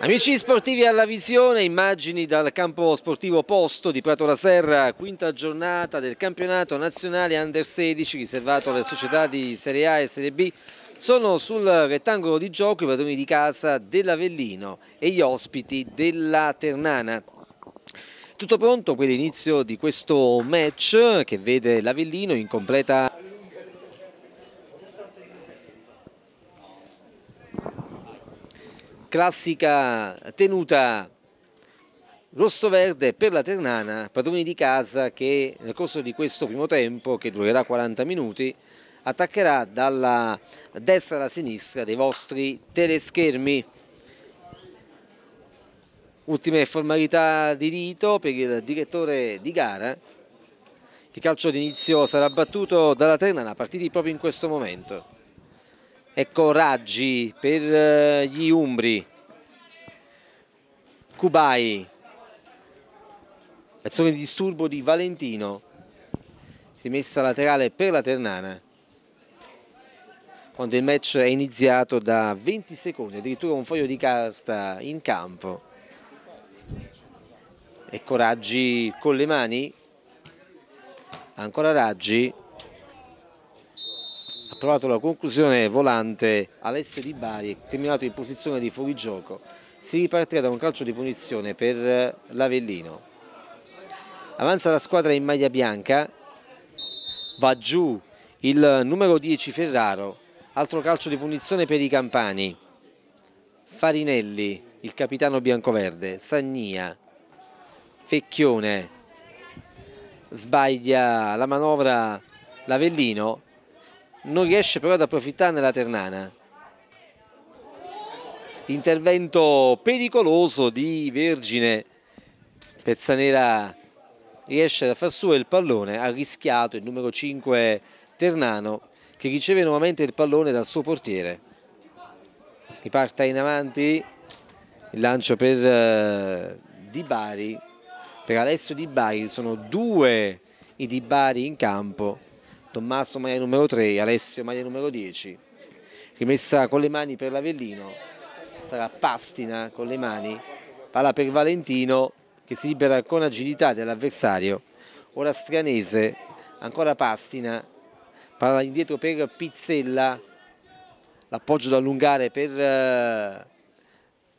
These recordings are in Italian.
Amici sportivi alla visione, immagini dal campo sportivo Posto di Prato la Serra, quinta giornata del campionato nazionale Under 16 riservato alle società di Serie A e Serie B. Sono sul rettangolo di gioco i padroni di casa dell'Avellino e gli ospiti della Ternana. Tutto pronto per l'inizio di questo match che vede l'Avellino in completa classica tenuta rosso-verde per la Ternana, padroni di casa che nel corso di questo primo tempo, che durerà 40 minuti, attaccherà dalla destra alla sinistra dei vostri teleschermi. Ultime formalità di rito per il direttore di gara. Il calcio d'inizio sarà battuto dalla Ternana, partiti proprio in questo momento ecco Raggi per eh, gli Umbri. Kubai. Azione di disturbo di Valentino. Rimessa laterale per la Ternana. Quando il match è iniziato da 20 secondi addirittura un foglio di carta in campo. Ecco Raggi con le mani. Ancora Raggi trovato la conclusione volante Alessio Di Bari, terminato in posizione di fuorigioco. Si ripartirà da un calcio di punizione per l'Avellino. Avanza la squadra in maglia bianca, va giù il numero 10 Ferraro, altro calcio di punizione per i Campani. Farinelli, il capitano biancoverde, Sagnia, Fecchione, sbaglia la manovra l'Avellino non riesce però ad approfittarne la Ternana. L'intervento pericoloso di Vergine, Pezzanera riesce a far suo il pallone, ha rischiato il numero 5 Ternano che riceve nuovamente il pallone dal suo portiere. Riparta in avanti, il lancio per uh, Di Bari, per Alessio Di Bari, sono due i Di Bari in campo Tommaso maglia numero 3, Alessio maglia numero 10, rimessa con le mani per l'Avellino, sarà Pastina con le mani, palla per Valentino che si libera con agilità dell'avversario, ora Stranese, ancora Pastina, palla indietro per Pizzella, l'appoggio da allungare per uh,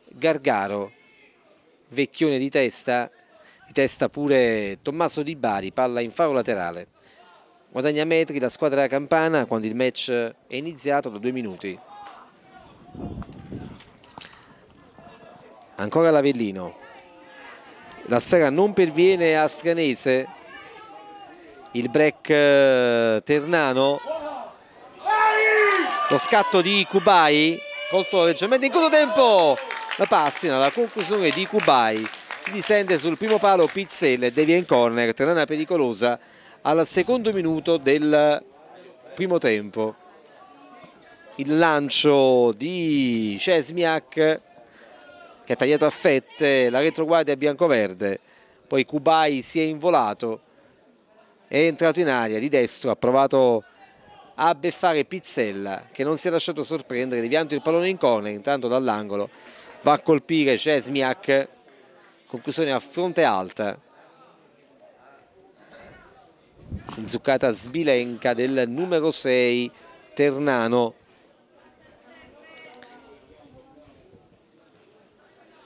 Gargaro, vecchione di testa, di testa pure Tommaso Di Bari, palla in faro laterale guadagna metri la squadra campana quando il match è iniziato da due minuti. Ancora l'Avellino. La sfera non perviene a Stranese il break eh, Ternano. Lo scatto di Kubai colto leggermente in controtempo la passina, la conclusione di Kubai. Si distende sul primo palo Pizzelle devia in corner, Ternana pericolosa al secondo minuto del primo tempo. Il lancio di Cesmiak che ha tagliato a fette la retroguardia biancoverde, poi Kubai si è involato, è entrato in aria di destro, ha provato a beffare Pizzella che non si è lasciato sorprendere, deviando il pallone in corner, intanto dall'angolo. Va a colpire Cesmiak, conclusione a fronte alta inzuccata sbilenca del numero 6 Ternano.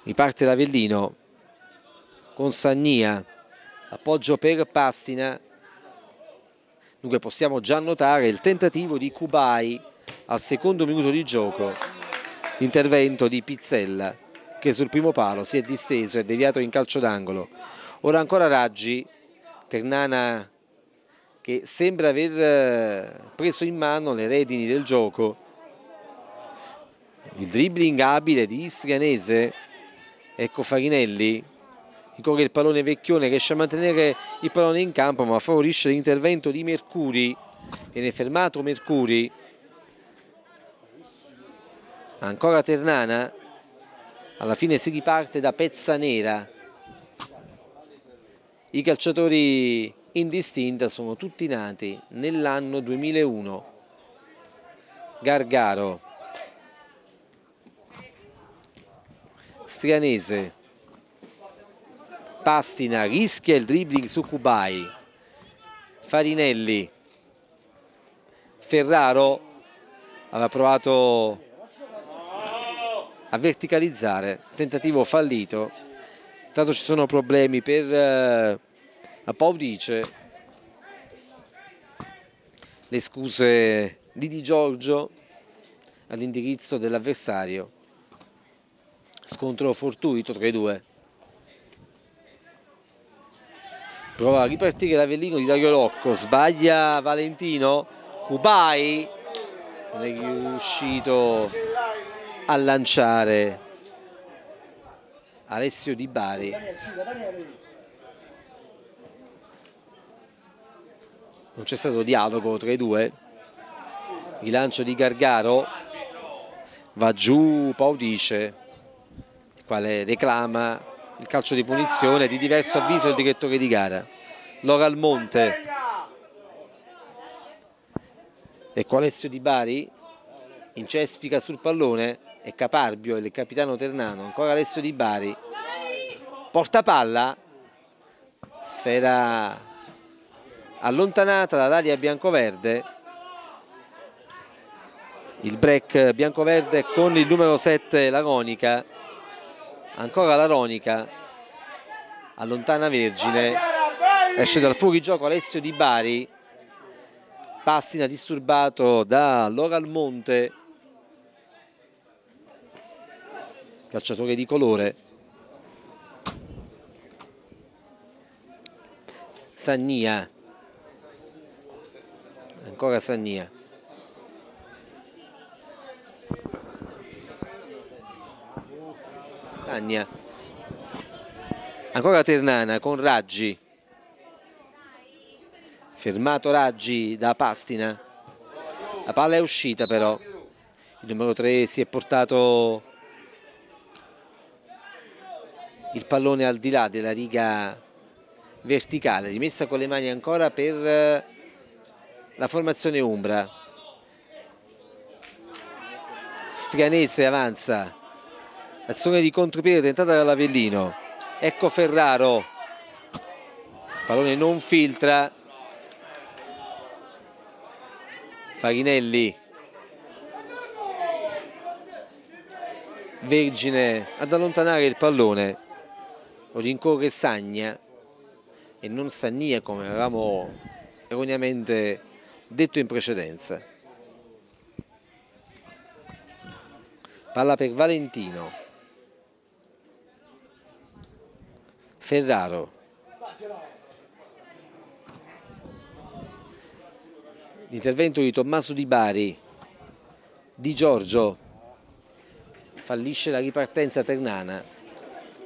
Riparte l'Avellino con Sagnia. Appoggio per Pastina. Dunque possiamo già notare il tentativo di Kubai al secondo minuto di gioco. L'intervento di Pizzella che sul primo palo si è disteso e deviato in calcio d'angolo. Ora ancora Raggi. Ternana che sembra aver eh, preso in mano le redini del gioco. Il dribbling abile di Istrianese, ecco Farinelli, ancora il pallone vecchione, riesce a mantenere il pallone in campo ma favorisce l'intervento di Mercuri, viene fermato Mercuri, ancora Ternana, alla fine si riparte da Pezzanera, i calciatori indistinta sono tutti nati nell'anno 2001. Gargaro, Strianese. Pastina rischia il dribbling su Kubai. Farinelli. Ferraro aveva provato a verticalizzare tentativo fallito. Tanto ci sono problemi per la Paudice le scuse di Di Giorgio all'indirizzo dell'avversario. Scontro fortuito 3-2 prova a ripartire l'Avellino di Dario Locco sbaglia Valentino. Kubai non è riuscito a lanciare Alessio Di Bari non c'è stato dialogo tra i due. Il lancio di Gargaro va giù Paudice il quale reclama il calcio di punizione di diverso avviso il direttore di gara. Lora Almonte. Ecco Alessio Di Bari incespica sul pallone e Caparbio il capitano Ternano. Ancora Alessio Di Bari. Porta palla sfera allontanata dall'aria biancoverde. Il break biancoverde con il numero 7 Laronica. Ancora la Ronica allontana Vergine. Esce dal fuorigioco Alessio Di Bari. Passina disturbato da Loralmonte calciatore di colore. Sannia ancora Sannia Sagna ancora Ternana con Raggi. Fermato Raggi da Pastina. La palla è uscita però. Il numero 3 si è portato il pallone al di là della riga verticale rimessa con le mani ancora per la formazione Umbra. Strianese avanza. Azione di contropiede tentata dall'Avellino. Ecco Ferraro. Pallone non filtra. Farinelli. Vergine ad allontanare il pallone. Lo rincorre Sagna. E non Sannia come avevamo erroneamente detto in precedenza. Palla per Valentino. Ferraro. L'intervento di Tommaso Di Bari. Di Giorgio. Fallisce la ripartenza ternana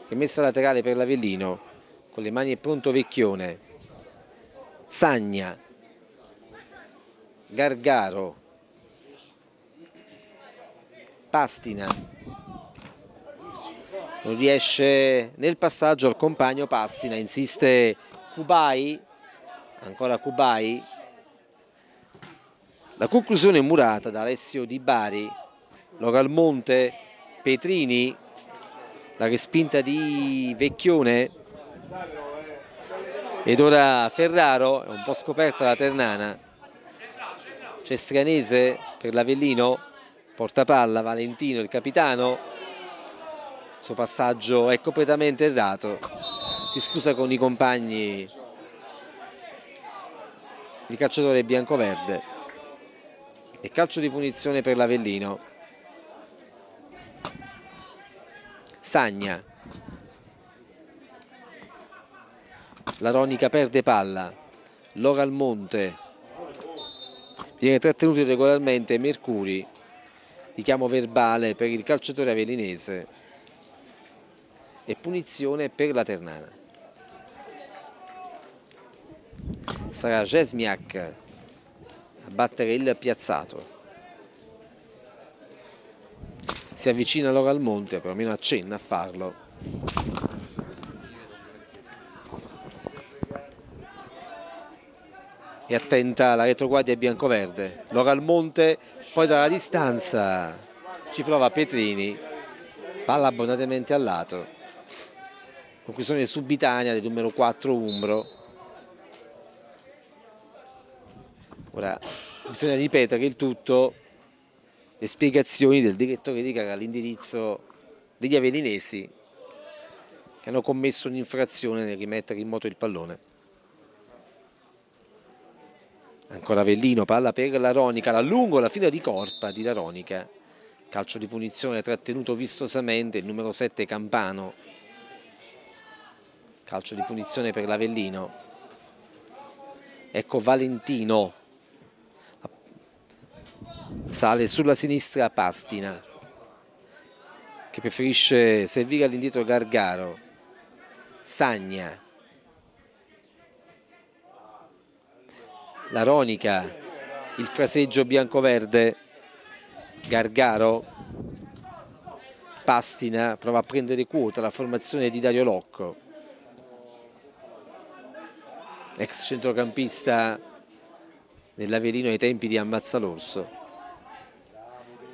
rimessa laterale per l'Avellino con le mani è pronto Vecchione. Sagna Gargaro. Pastina. Non riesce nel passaggio al compagno Passina, insiste Kubai, ancora Kubai, la conclusione murata da Alessio Di Bari, Loralmonte, Petrini, la respinta di Vecchione. Ed ora Ferraro, è un po' scoperta la Ternana, c'è Stranese per l'Avellino, portapalla Valentino il capitano, suo passaggio è completamente errato. Si scusa con i compagni di calciatore bianco-verde. E calcio di punizione per l'Avellino. Sagna. La Ronica perde palla. Lora Almonte viene trattenuto irregolarmente Mercuri richiamo verbale per il calciatore avellinese e punizione per la Ternana. Sarà Jesmiak a battere il piazzato. Si avvicina allora al monte, perlomeno accenna a farlo. E attenta la retroguardia biancoverde. Lora al monte, poi dalla distanza ci prova Petrini. Palla abbondantemente al lato. Conclusione subitanea del numero 4 Umbro. Ora bisogna ripetere il tutto. Le spiegazioni del direttore di gara all'indirizzo degli avelinesi che hanno commesso un'infrazione nel rimettere in moto il pallone ancora Avellino, palla per la Ronica, la lungo la fila di corpa di Laronica calcio di punizione trattenuto vistosamente il numero 7 Campano. Calcio di punizione per l'Avellino. Ecco Valentino. Sale sulla sinistra Pastina che preferisce servire all'indietro Gargaro. Sagna la Ronica il fraseggio bianco-verde Gargaro Pastina prova a prendere quota la formazione di Dario Locco. Ex centrocampista dell'Averino ai tempi di Ammazzalorso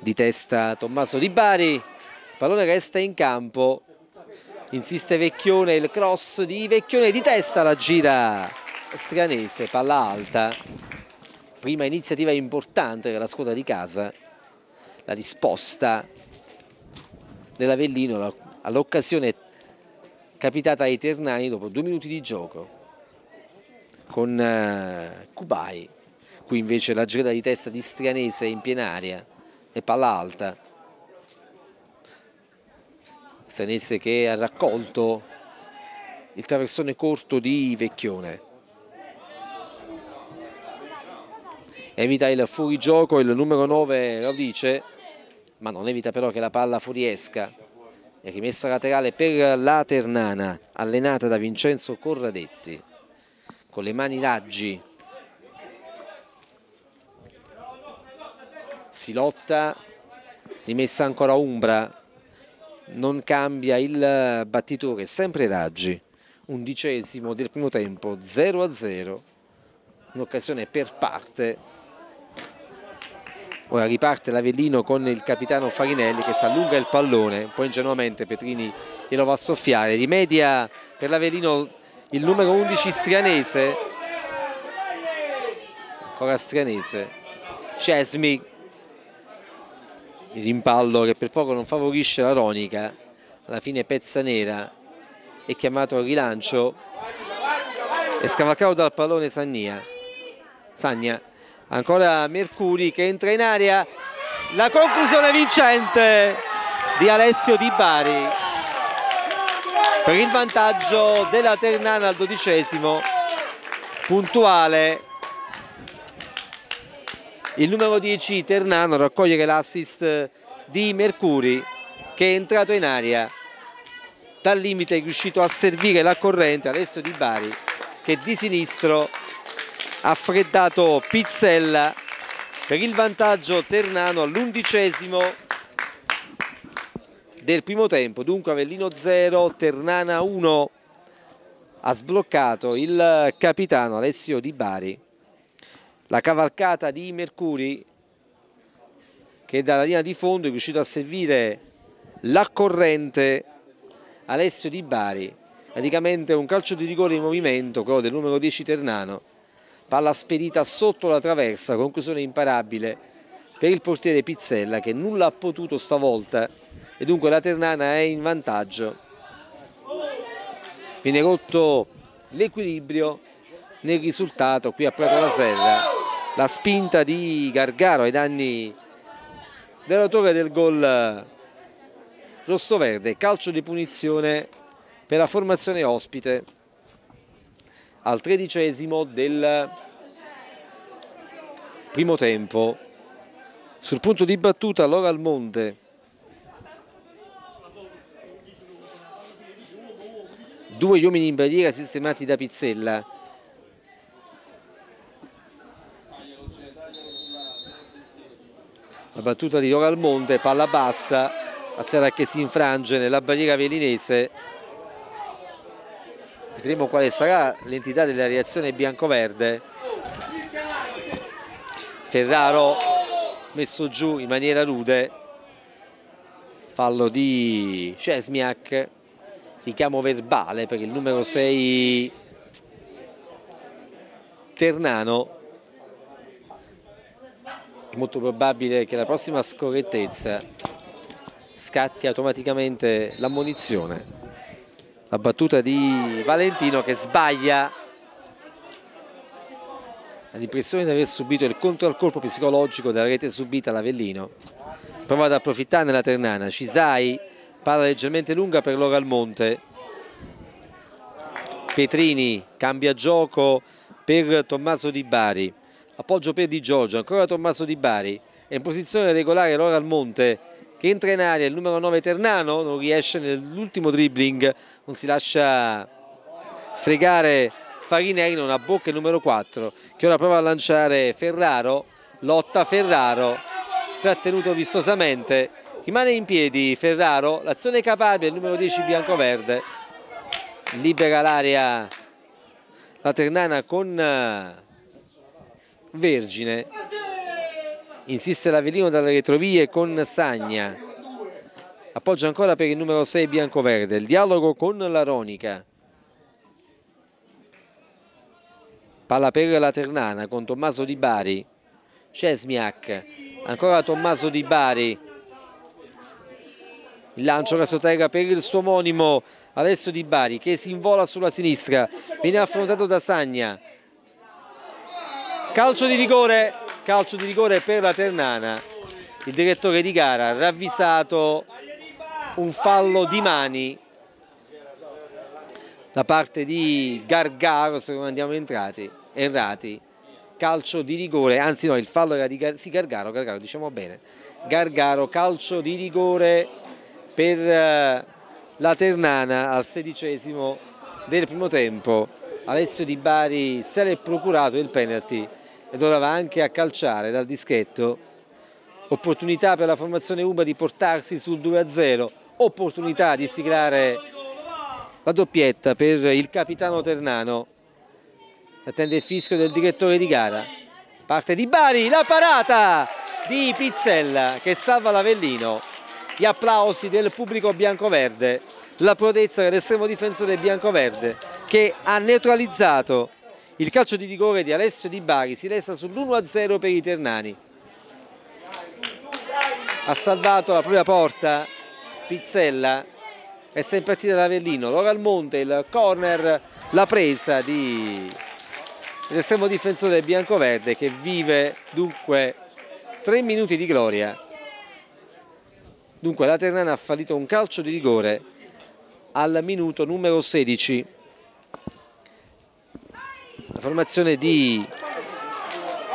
di testa Tommaso Di Bari pallone resta in campo. Insiste Vecchione il cross di Vecchione di testa la gira Stranese palla alta. Prima iniziativa importante della squadra di casa. La risposta dell'Avellino all'occasione capitata ai Ternani dopo due minuti di gioco con uh, Kubai. Qui invece la girata di testa di Strianese in piena aria. E palla alta. Strianese che ha raccolto il traversone corto di Vecchione evita il fuorigioco il numero 9 Raudice ma non evita però che la palla fuoriesca. È rimessa laterale per la Ternana allenata da Vincenzo Corradetti. Con le mani raggi. Si lotta rimessa ancora Umbra. Non cambia il battitore sempre raggi. Undicesimo del primo tempo 0 a 0 un'occasione per parte Ora riparte l'Avellino con il capitano Farinelli che si allunga il pallone, poi ingenuamente Petrini glielo va a soffiare, rimedia per l'Avellino il numero 11 Strianese, ancora Strianese, Cesmi, il rimpallo che per poco non favorisce la Ronica, alla fine Pezza Nera. È chiamato al rilancio, è scavalcato dal pallone Sagnia, Sagna ancora Mercuri che entra in aria. La conclusione vincente di Alessio Di Bari. Per il vantaggio della Ternana al dodicesimo puntuale. Il numero 10 Ternano raccoglie l'assist di Mercuri che è entrato in aria. Dal limite è riuscito a servire la corrente Alessio Di Bari che di sinistro ha freddato Pizzella per il vantaggio Ternano all'undicesimo del primo tempo. Dunque Avellino 0 Ternana 1 ha sbloccato il capitano Alessio Di Bari. La cavalcata di Mercuri che dalla linea di fondo è riuscito a servire la corrente Alessio Di Bari. Praticamente un calcio di rigore in movimento quello del numero 10 Ternano palla spedita sotto la traversa, conclusione imparabile per il portiere Pizzella che nulla ha potuto stavolta. E dunque la Ternana è in vantaggio. Viene rotto l'equilibrio nel risultato qui a Prato la Serra, la spinta di Gargaro ai danni dell'autore del gol rosso-verde, calcio di punizione per la formazione ospite al tredicesimo del primo tempo. Sul punto di battuta Lora Almonte due uomini in barriera sistemati da Pizzella. La battuta di Lora Almonte palla bassa la sera che si infrange nella barriera velinese vedremo quale sarà l'entità della reazione bianco-verde. Ferraro messo giù in maniera rude. Fallo di Cesmiak richiamo verbale per il numero 6 Ternano. È molto probabile che la prossima scorrettezza scatti automaticamente l'ammonizione la battuta di Valentino che sbaglia. L'impressione di aver subito il contro al colpo psicologico della rete subita l'Avellino. Prova ad approfittarne la Ternana. Cisai palla leggermente lunga per Lora Almonte Petrini cambia gioco per Tommaso Di Bari. Appoggio per Di Giorgio ancora Tommaso Di Bari. È in posizione regolare Lora Almonte che entra in aria il numero 9 Ternano non riesce nell'ultimo dribbling non si lascia fregare Farinelli non ha bocca il numero 4 che ora prova a lanciare Ferraro lotta Ferraro trattenuto vistosamente rimane in piedi Ferraro l'azione capabile il numero 10 bianco-verde libera l'area la Ternana con eh, Vergine insiste l'Avellino dalle retrovie con Sagna. Appoggia ancora per il numero 6 bianco-verde il dialogo con la Ronica. Palla per la Ternana con Tommaso Di Bari. Cesmiak. Ancora Tommaso Di Bari. Il lancio la sotterra per il suo omonimo Alessio Di Bari che si invola sulla sinistra. Viene affrontato da Sagna. Calcio di rigore calcio di rigore per la Ternana. Il direttore di gara ha ravvisato un fallo di mani da parte di Gargaro se non andiamo entrati, errati. Calcio di rigore anzi no il fallo era di Gar sì, Gargaro, Gargaro diciamo bene. Gargaro calcio di rigore per uh, la Ternana al sedicesimo del primo tempo. Alessio Di Bari se l'è procurato il penalty ed ora va anche a calciare dal dischetto. Opportunità per la formazione Uba di portarsi sul 2-0 opportunità di siglare la doppietta per il capitano Ternano. Attende il fischio del direttore di gara. Parte di Bari, la parata di Pizzella che salva l'Avellino. Gli applausi del pubblico bianco-verde. La prodezza dell'estremo difensore bianco-verde che ha neutralizzato il calcio di rigore di Alessio Di Bari si resta sull'1-0 per i Ternani. Ha salvato la propria porta Pizzella. Resta in partita l'Avellino Lora Almonte, il corner la presa di l'estremo difensore bianco-verde che vive dunque 3 minuti di gloria. Dunque la Ternana ha fallito un calcio di rigore al minuto numero 16 la formazione di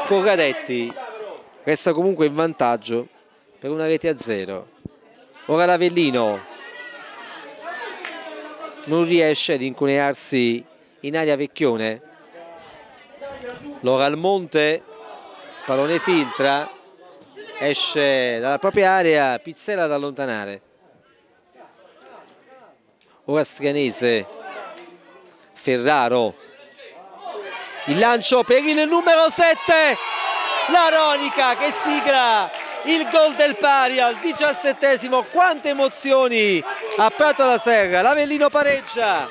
Corradetti resta comunque in vantaggio per una rete a zero. Ora l'Avellino non riesce ad incunearsi in aria Vecchione. Lora Almonte pallone filtra esce dalla propria area Pizzella da allontanare. Ora Strianese Ferraro il lancio per il numero 7 la Ronica che sigla. Il gol del pari al diciassettesimo. Quante emozioni a Prato alla Serra. l'Avellino pareggia.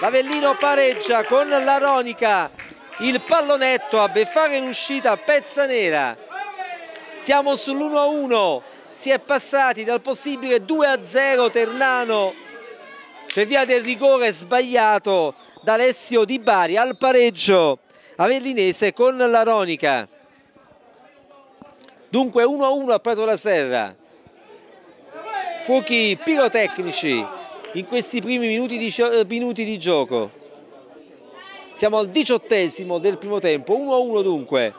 l'Avellino pareggia con la Ronica. Il pallonetto a beffare in uscita pezza nera. Siamo sull'1-1 si è passati dal possibile 2-0 Ternano per via del rigore sbagliato da Alessio Di Bari al pareggio avellinese con la Ronica. Dunque 1-1 a Prato la Serra. Fuochi pirotecnici in questi primi minuti di, eh, minuti di gioco. Siamo al diciottesimo del primo tempo 1-1 dunque.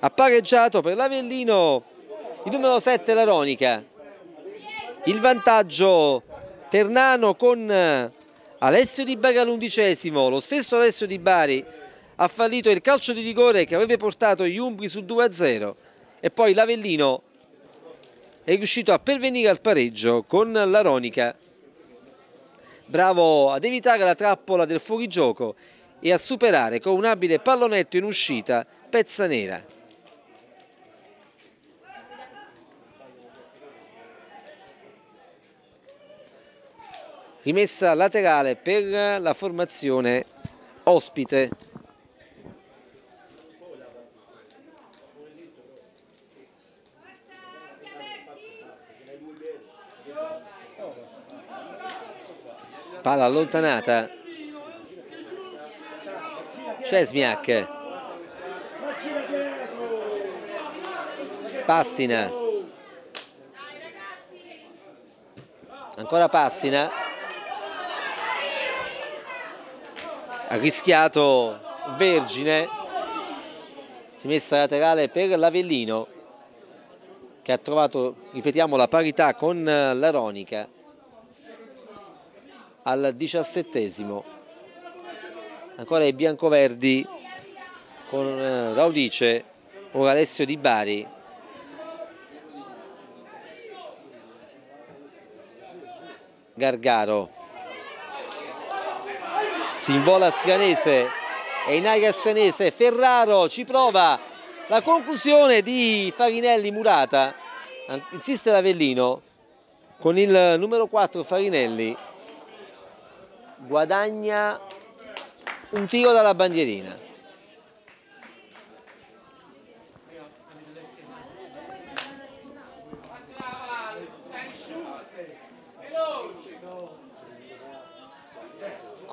Ha pareggiato per l'Avellino il numero 7 la Ronica. Il vantaggio Ternano con Alessio Di Bari all'undicesimo, lo stesso Alessio Di Bari ha fallito il calcio di rigore che avrebbe portato gli Umbri su 2-0 e poi l'Avellino è riuscito a pervenire al pareggio con la Ronica. Bravo ad evitare la trappola del fuorigioco e a superare con un abile pallonetto in uscita Pezza Nera rimessa laterale per la formazione ospite. Palla allontanata. Cesmiak Pastina. Ancora Pastina ha rischiato Vergine. Messa laterale per l'Avellino che ha trovato, ripetiamo, la parità con l'Aronica al diciassettesimo. Ancora i biancoverdi con eh, Raudice ora Alessio Di Bari. Gargaro si invola Stranese e in aria Stranese Ferraro ci prova la conclusione di Farinelli Murata insiste l'Avellino con il numero 4 Farinelli guadagna un tiro dalla bandierina.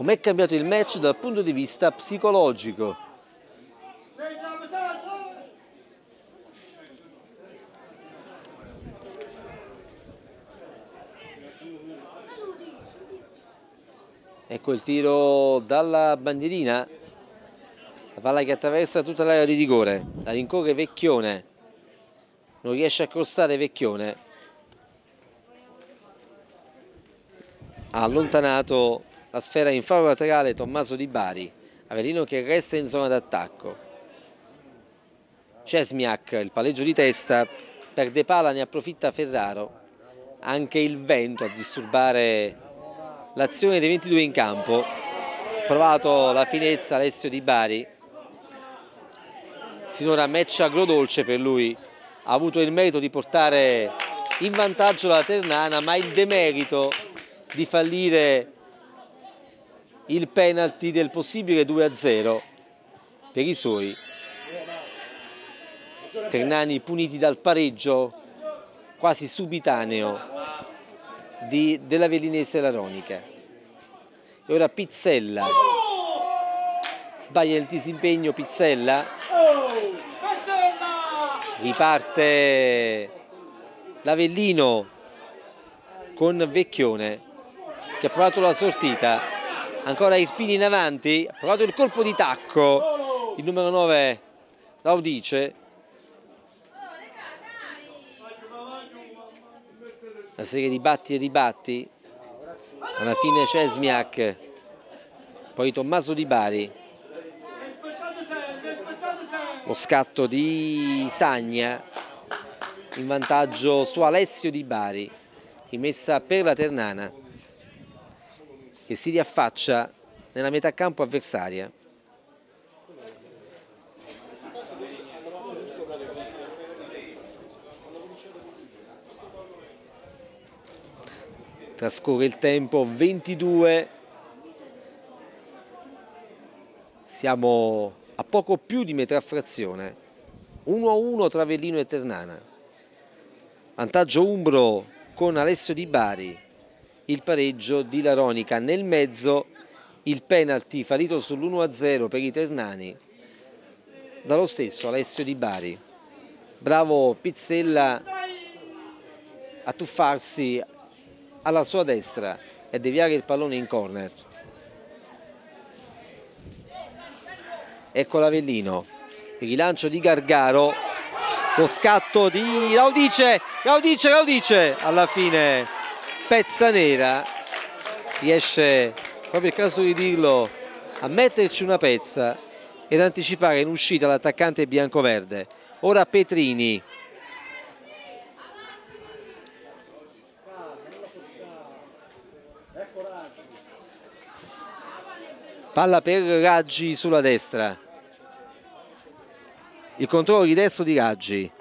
Com'è cambiato il match dal punto di vista psicologico? ecco il tiro dalla bandierina. La palla che attraversa tutta l'area di rigore. La rincorre Vecchione. Non riesce a crossare Vecchione. Ha allontanato la sfera in faro laterale Tommaso Di Bari Avellino che resta in zona d'attacco. Cesmiak il palleggio di testa perde pala ne approfitta Ferraro. Anche il vento a disturbare l'azione dei 22 in campo. Provato la finezza Alessio Di Bari. Sinora match agrodolce per lui. Ha avuto il merito di portare in vantaggio la Ternana ma il demerito di fallire il penalty del possibile 2-0 per i suoi Ternani puniti dal pareggio quasi subitaneo di, della Velinese Laronica. E ora Pizzella. Sbaglia il disimpegno Pizzella. Riparte l'Avellino con Vecchione che ha provato la sortita. Ancora Irpini in avanti, ha provato il colpo di tacco. Il numero 9 Laudice. Una serie di batti e ribatti. Alla fine Cesmiak. Poi Tommaso Di Bari. Lo scatto di Sagna. In vantaggio su Alessio Di Bari. Rimessa per la Ternana che si riaffaccia nella metà campo avversaria. Trascorre il tempo 22 siamo a poco più di metà frazione. 1-1 tra Avellino e Ternana. Vantaggio Umbro con Alessio Di Bari il pareggio di Laronica nel mezzo il penalty fallito sull'1-0 per i Ternani dallo stesso Alessio Di Bari. Bravo Pizzella a tuffarsi alla sua destra e deviare il pallone in corner. Ecco l'Avellino, il rilancio di Gargaro, lo scatto di Raudice, Raudice, Raudice, alla fine pezza nera, riesce, proprio il caso di dirlo, a metterci una pezza ed anticipare in uscita l'attaccante bianco-verde. Ora Petrini, palla per Raggi sulla destra. Il controllo di destro di Raggi.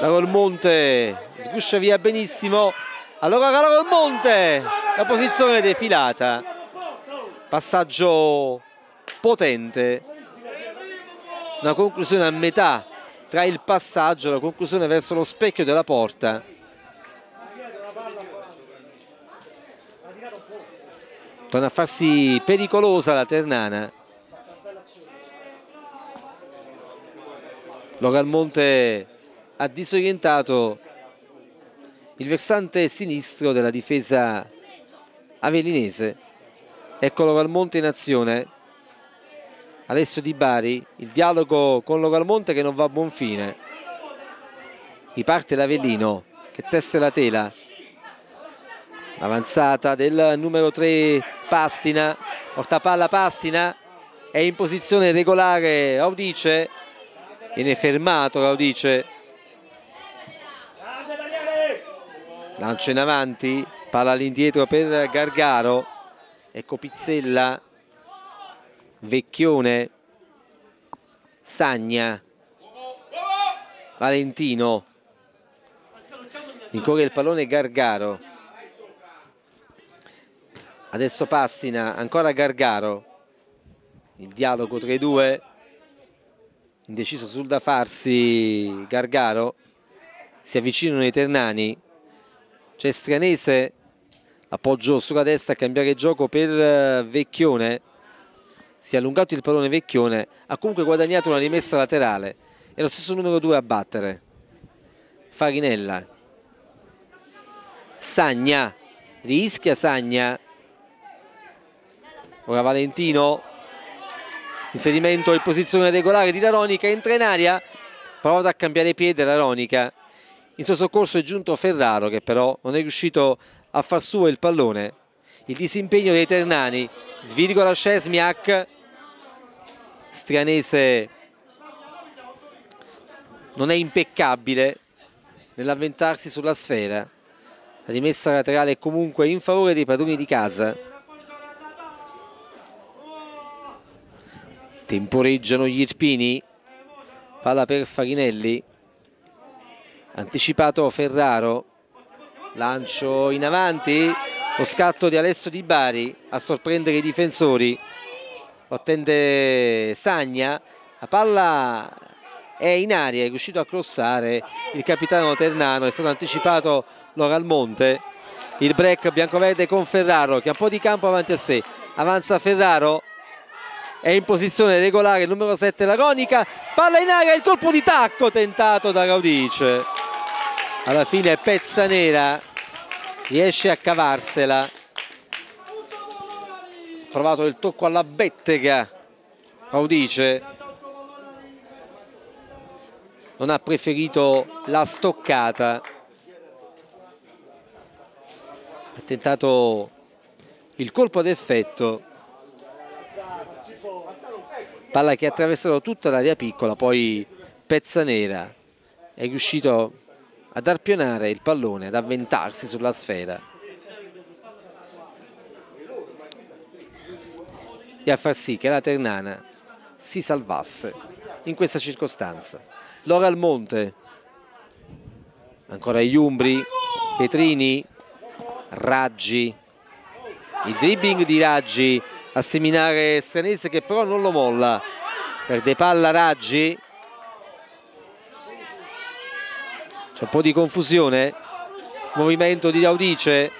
La Rolmonte sguscia via benissimo allora Caloro Monte. La posizione defilata. Passaggio potente. Una conclusione a metà tra il passaggio e la conclusione verso lo specchio della porta. Torna a farsi pericolosa la Ternana. Logalmonte ha disorientato il versante sinistro della difesa avelinese. Eccolo Logalmonte in azione. Alessio Di Bari il dialogo con Logalmonte che non va a buon fine. Riparte l'Avellino che testa la tela. Avanzata del numero 3 Pastina. Porta palla Pastina. È in posizione regolare Audice viene fermato Audice lancio in avanti palla all'indietro per Gargaro. Ecco Pizzella Vecchione Sagna Valentino. Incorre il pallone Gargaro. Adesso Pastina ancora Gargaro. Il dialogo tra i due. Indeciso sul da farsi Gargaro. Si avvicinano i Ternani c'è Stranese appoggio sulla destra a cambiare gioco per eh, Vecchione. Si è allungato il pallone Vecchione ha comunque guadagnato una rimessa laterale. È lo stesso numero 2 a battere. Farinella. Sagna. Rischia Sagna. Ora Valentino. Inserimento in posizione regolare di Laronica entra in aria. Provato a cambiare piede Laronica in suo soccorso è giunto Ferraro che però non è riuscito a far suo il pallone. Il disimpegno dei Ternani. Svirgola Scesmiak Strianese non è impeccabile nell'avventarsi sulla sfera. La rimessa laterale è comunque in favore dei padroni di casa. Temporeggiano gli Irpini. Palla per Farinelli anticipato Ferraro. Lancio in avanti. Lo scatto di Alessio Di Bari a sorprendere i difensori. Lo attende Sagna. La palla è in aria è riuscito a crossare il capitano Ternano. È stato anticipato Loralmonte il break biancoverde con Ferraro che ha un po' di campo avanti a sé. Avanza Ferraro. È in posizione regolare il numero 7 Laronica palla in aria il colpo di tacco tentato da Raudice alla fine Pezzanera riesce a cavarsela. Provato il tocco alla bettega. Raudice non ha preferito la stoccata. Ha tentato il colpo d'effetto. Palla che ha attraversato tutta l'area piccola poi Pezzanera è riuscito ad arpionare il pallone ad avventarsi sulla sfera. E a far sì che la Ternana si salvasse in questa circostanza. Lora Almonte ancora gli Umbri Petrini Raggi il dribbling di Raggi a seminare Stranese che però non lo molla. Perde palla Raggi c'è un po' di confusione. Movimento di Audice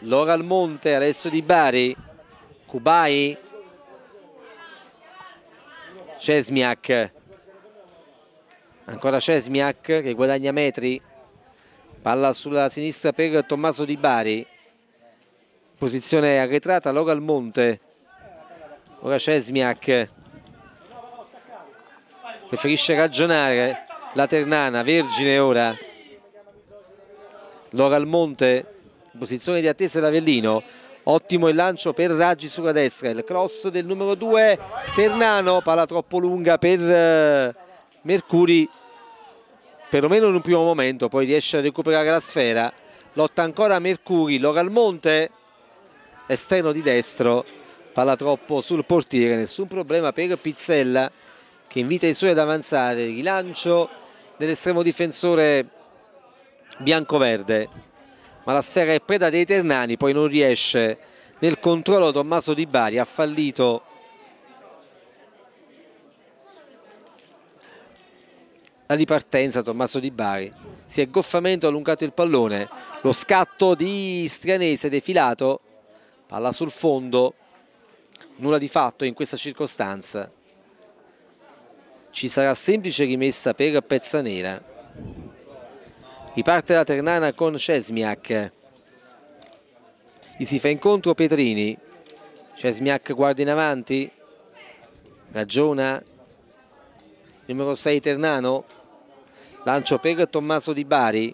Lora Almonte, Alessio Di Bari. Kubai. Cesmiak. Ancora Cesmiak che guadagna metri. Palla sulla sinistra per Tommaso Di Bari. Posizione arretrata Lora Almonte ora Cesmiak. Preferisce ragionare. La Ternana, Vergine ora Lora Almonte in posizione di attesa l'Avellino ottimo il lancio per Raggi sulla destra il cross del numero 2 Ternano, palla troppo lunga per uh, Mercuri perlomeno in un primo momento poi riesce a recuperare la sfera. Lotta ancora Mercuri, Lora Almonte esterno di destro palla troppo sul portiere nessun problema per Pizzella che invita i suoi ad avanzare. Rilancio dell'estremo difensore bianco-verde. Ma la sfera è preda dei Ternani poi non riesce. Nel controllo Tommaso Di Bari ha fallito. La ripartenza Tommaso Di Bari. Si è goffamente allungato il pallone. Lo scatto di Strianese defilato. Palla sul fondo. Nulla di fatto in questa circostanza. Ci sarà semplice rimessa per Pezzanera riparte la Ternana con Cesmiak gli si fa incontro Petrini. Cesmiak guarda in avanti. Ragiona. Numero 6 Ternano. Lancio per Tommaso Di Bari.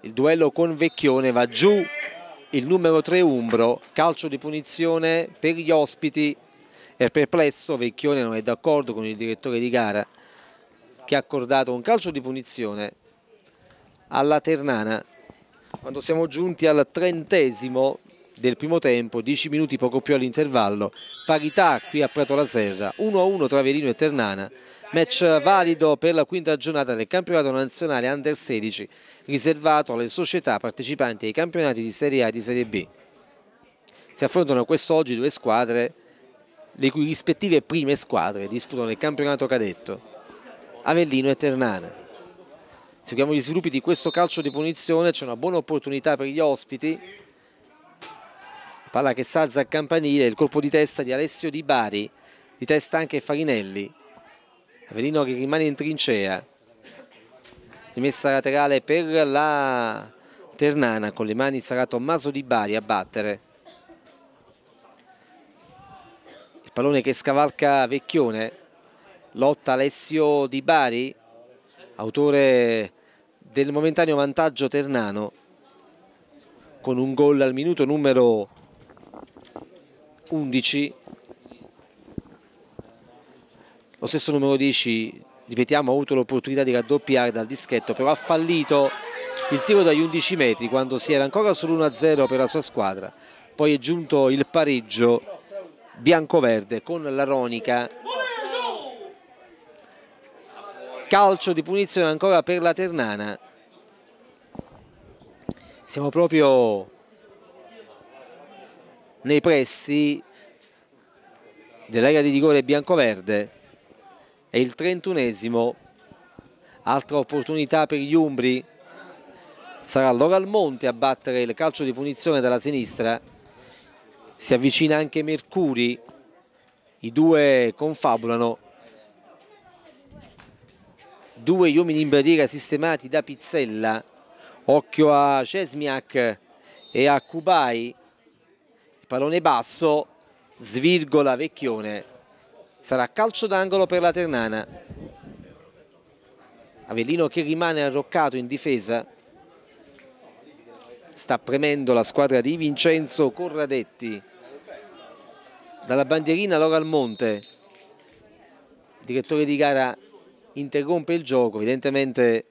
Il duello con Vecchione va giù. Il numero 3 Umbro. Calcio di punizione per gli ospiti. È perplesso Vecchione non è d'accordo con il direttore di gara che ha accordato un calcio di punizione alla Ternana quando siamo giunti al trentesimo del primo tempo 10 minuti poco più all'intervallo parità qui a Prato la Serra 1-1 tra Verino e Ternana match valido per la quinta giornata del campionato nazionale Under 16 riservato alle società partecipanti ai campionati di Serie A e di Serie B. Si affrontano quest'oggi due squadre le cui rispettive prime squadre disputano il campionato cadetto, Avellino e Ternana. Seguiamo gli sviluppi di questo calcio di punizione, c'è una buona opportunità per gli ospiti, palla che salza a campanile, il colpo di testa di Alessio Di Bari, di testa anche Farinelli, Avellino che rimane in trincea. Rimessa laterale per la Ternana con le mani sarà Tommaso Di Bari a battere. Il pallone che scavalca Vecchione lotta Alessio Di Bari autore del momentaneo vantaggio Ternano con un gol al minuto numero 11 lo stesso numero 10 ripetiamo ha avuto l'opportunità di raddoppiare dal dischetto però ha fallito il tiro dagli 11 metri quando si era ancora sull'1-0 per la sua squadra. Poi è giunto il pareggio bianco-verde con la Ronica calcio di punizione ancora per la Ternana. Siamo proprio nei pressi dell'area di rigore bianco-verde. È il trentunesimo. Altra opportunità per gli Umbri. Sarà Loral Monte a battere il calcio di punizione dalla sinistra. Si avvicina anche Mercuri. I due confabulano due uomini in barriera sistemati da Pizzella occhio a Cesmiak e a Kubai pallone basso svirgola Vecchione. Sarà calcio d'angolo per la Ternana. Avellino che rimane arroccato in difesa. Sta premendo la squadra di Vincenzo Corradetti. Dalla bandierina Lora Almonte il direttore di gara interrompe il gioco evidentemente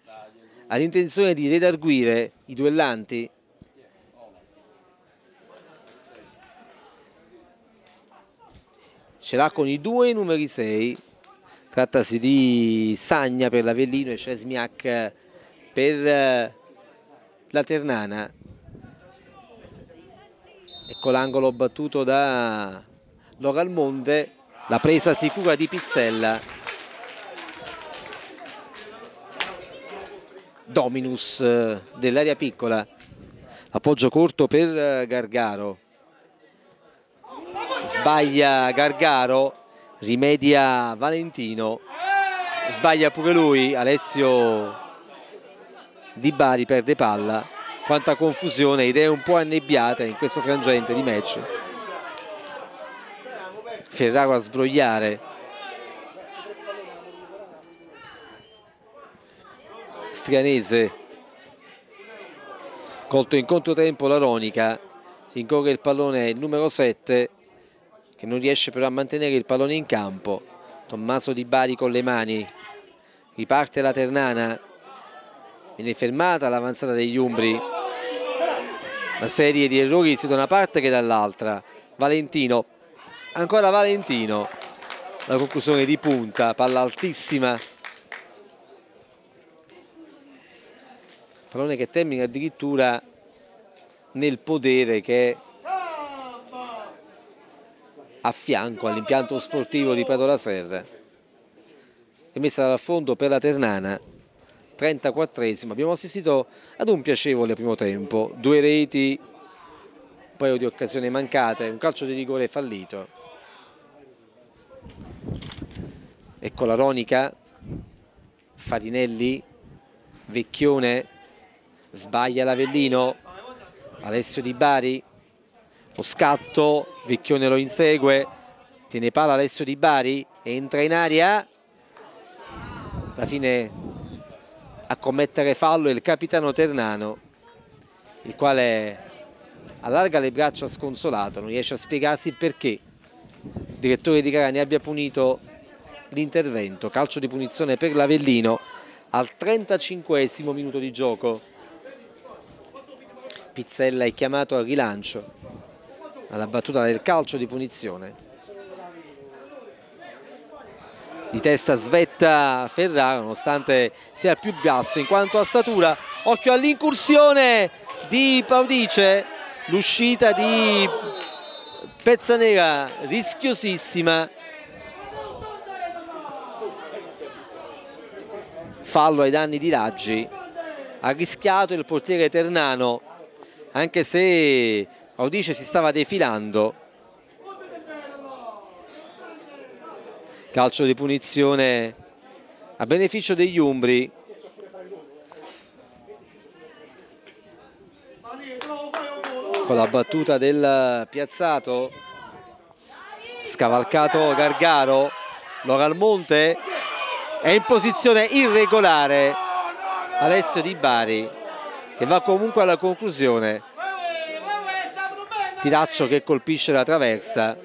ha l'intenzione di redarguire i duellanti. Ce l'ha con i due numeri 6 trattasi di Sagna per l'Avellino e Cesmiak per eh, la Ternana. Ecco l'angolo battuto da Loralmonte la presa sicura di Pizzella Dominus eh, dell'area piccola. Appoggio corto per eh, Gargaro. Sbaglia Gargaro rimedia Valentino. Sbaglia pure lui Alessio Di Bari perde palla. Quanta confusione idee un po' annebbiate in questo frangente di match. Ferraro a sbrogliare Strianese. Colto in controtempo la Ronica rincorre il pallone il numero 7 che non riesce però a mantenere il pallone in campo. Tommaso Di Bari con le mani. Riparte la Ternana. Viene fermata l'avanzata degli Umbri. Una serie di errori sia da una parte che dall'altra. Valentino. Ancora Valentino. La conclusione di punta palla altissima pallone che termina addirittura nel podere che a fianco all'impianto sportivo di Padova Serra. È messa dal fondo per la Ternana 34esimo abbiamo assistito ad un piacevole primo tempo. Due reti un paio di occasioni mancate un calcio di rigore fallito. Ecco la Ronica Farinelli Vecchione sbaglia l'Avellino. Alessio Di Bari. Lo scatto Vecchione lo insegue. Tiene palla Alessio Di Bari. Entra in aria. Alla fine a commettere fallo il capitano Ternano il quale allarga le braccia sconsolato. Non riesce a spiegarsi il perché. Il direttore di gara ne abbia punito l'intervento. Calcio di punizione per l'Avellino al 35 minuto di gioco Pizzella è chiamato al rilancio alla battuta del calcio di punizione. Di testa svetta Ferrara nonostante sia più basso in quanto a statura. Occhio all'incursione di Paudice l'uscita di Pezzanera rischiosissima. Fallo ai danni di Raggi. Ha rischiato il portiere Ternano anche se Audice si stava defilando. Calcio di punizione a beneficio degli Umbri. Con la battuta del piazzato scavalcato Gargaro Loralmonte è in posizione irregolare Alessio Di Bari che va comunque alla conclusione. Tiraccio che colpisce la traversa.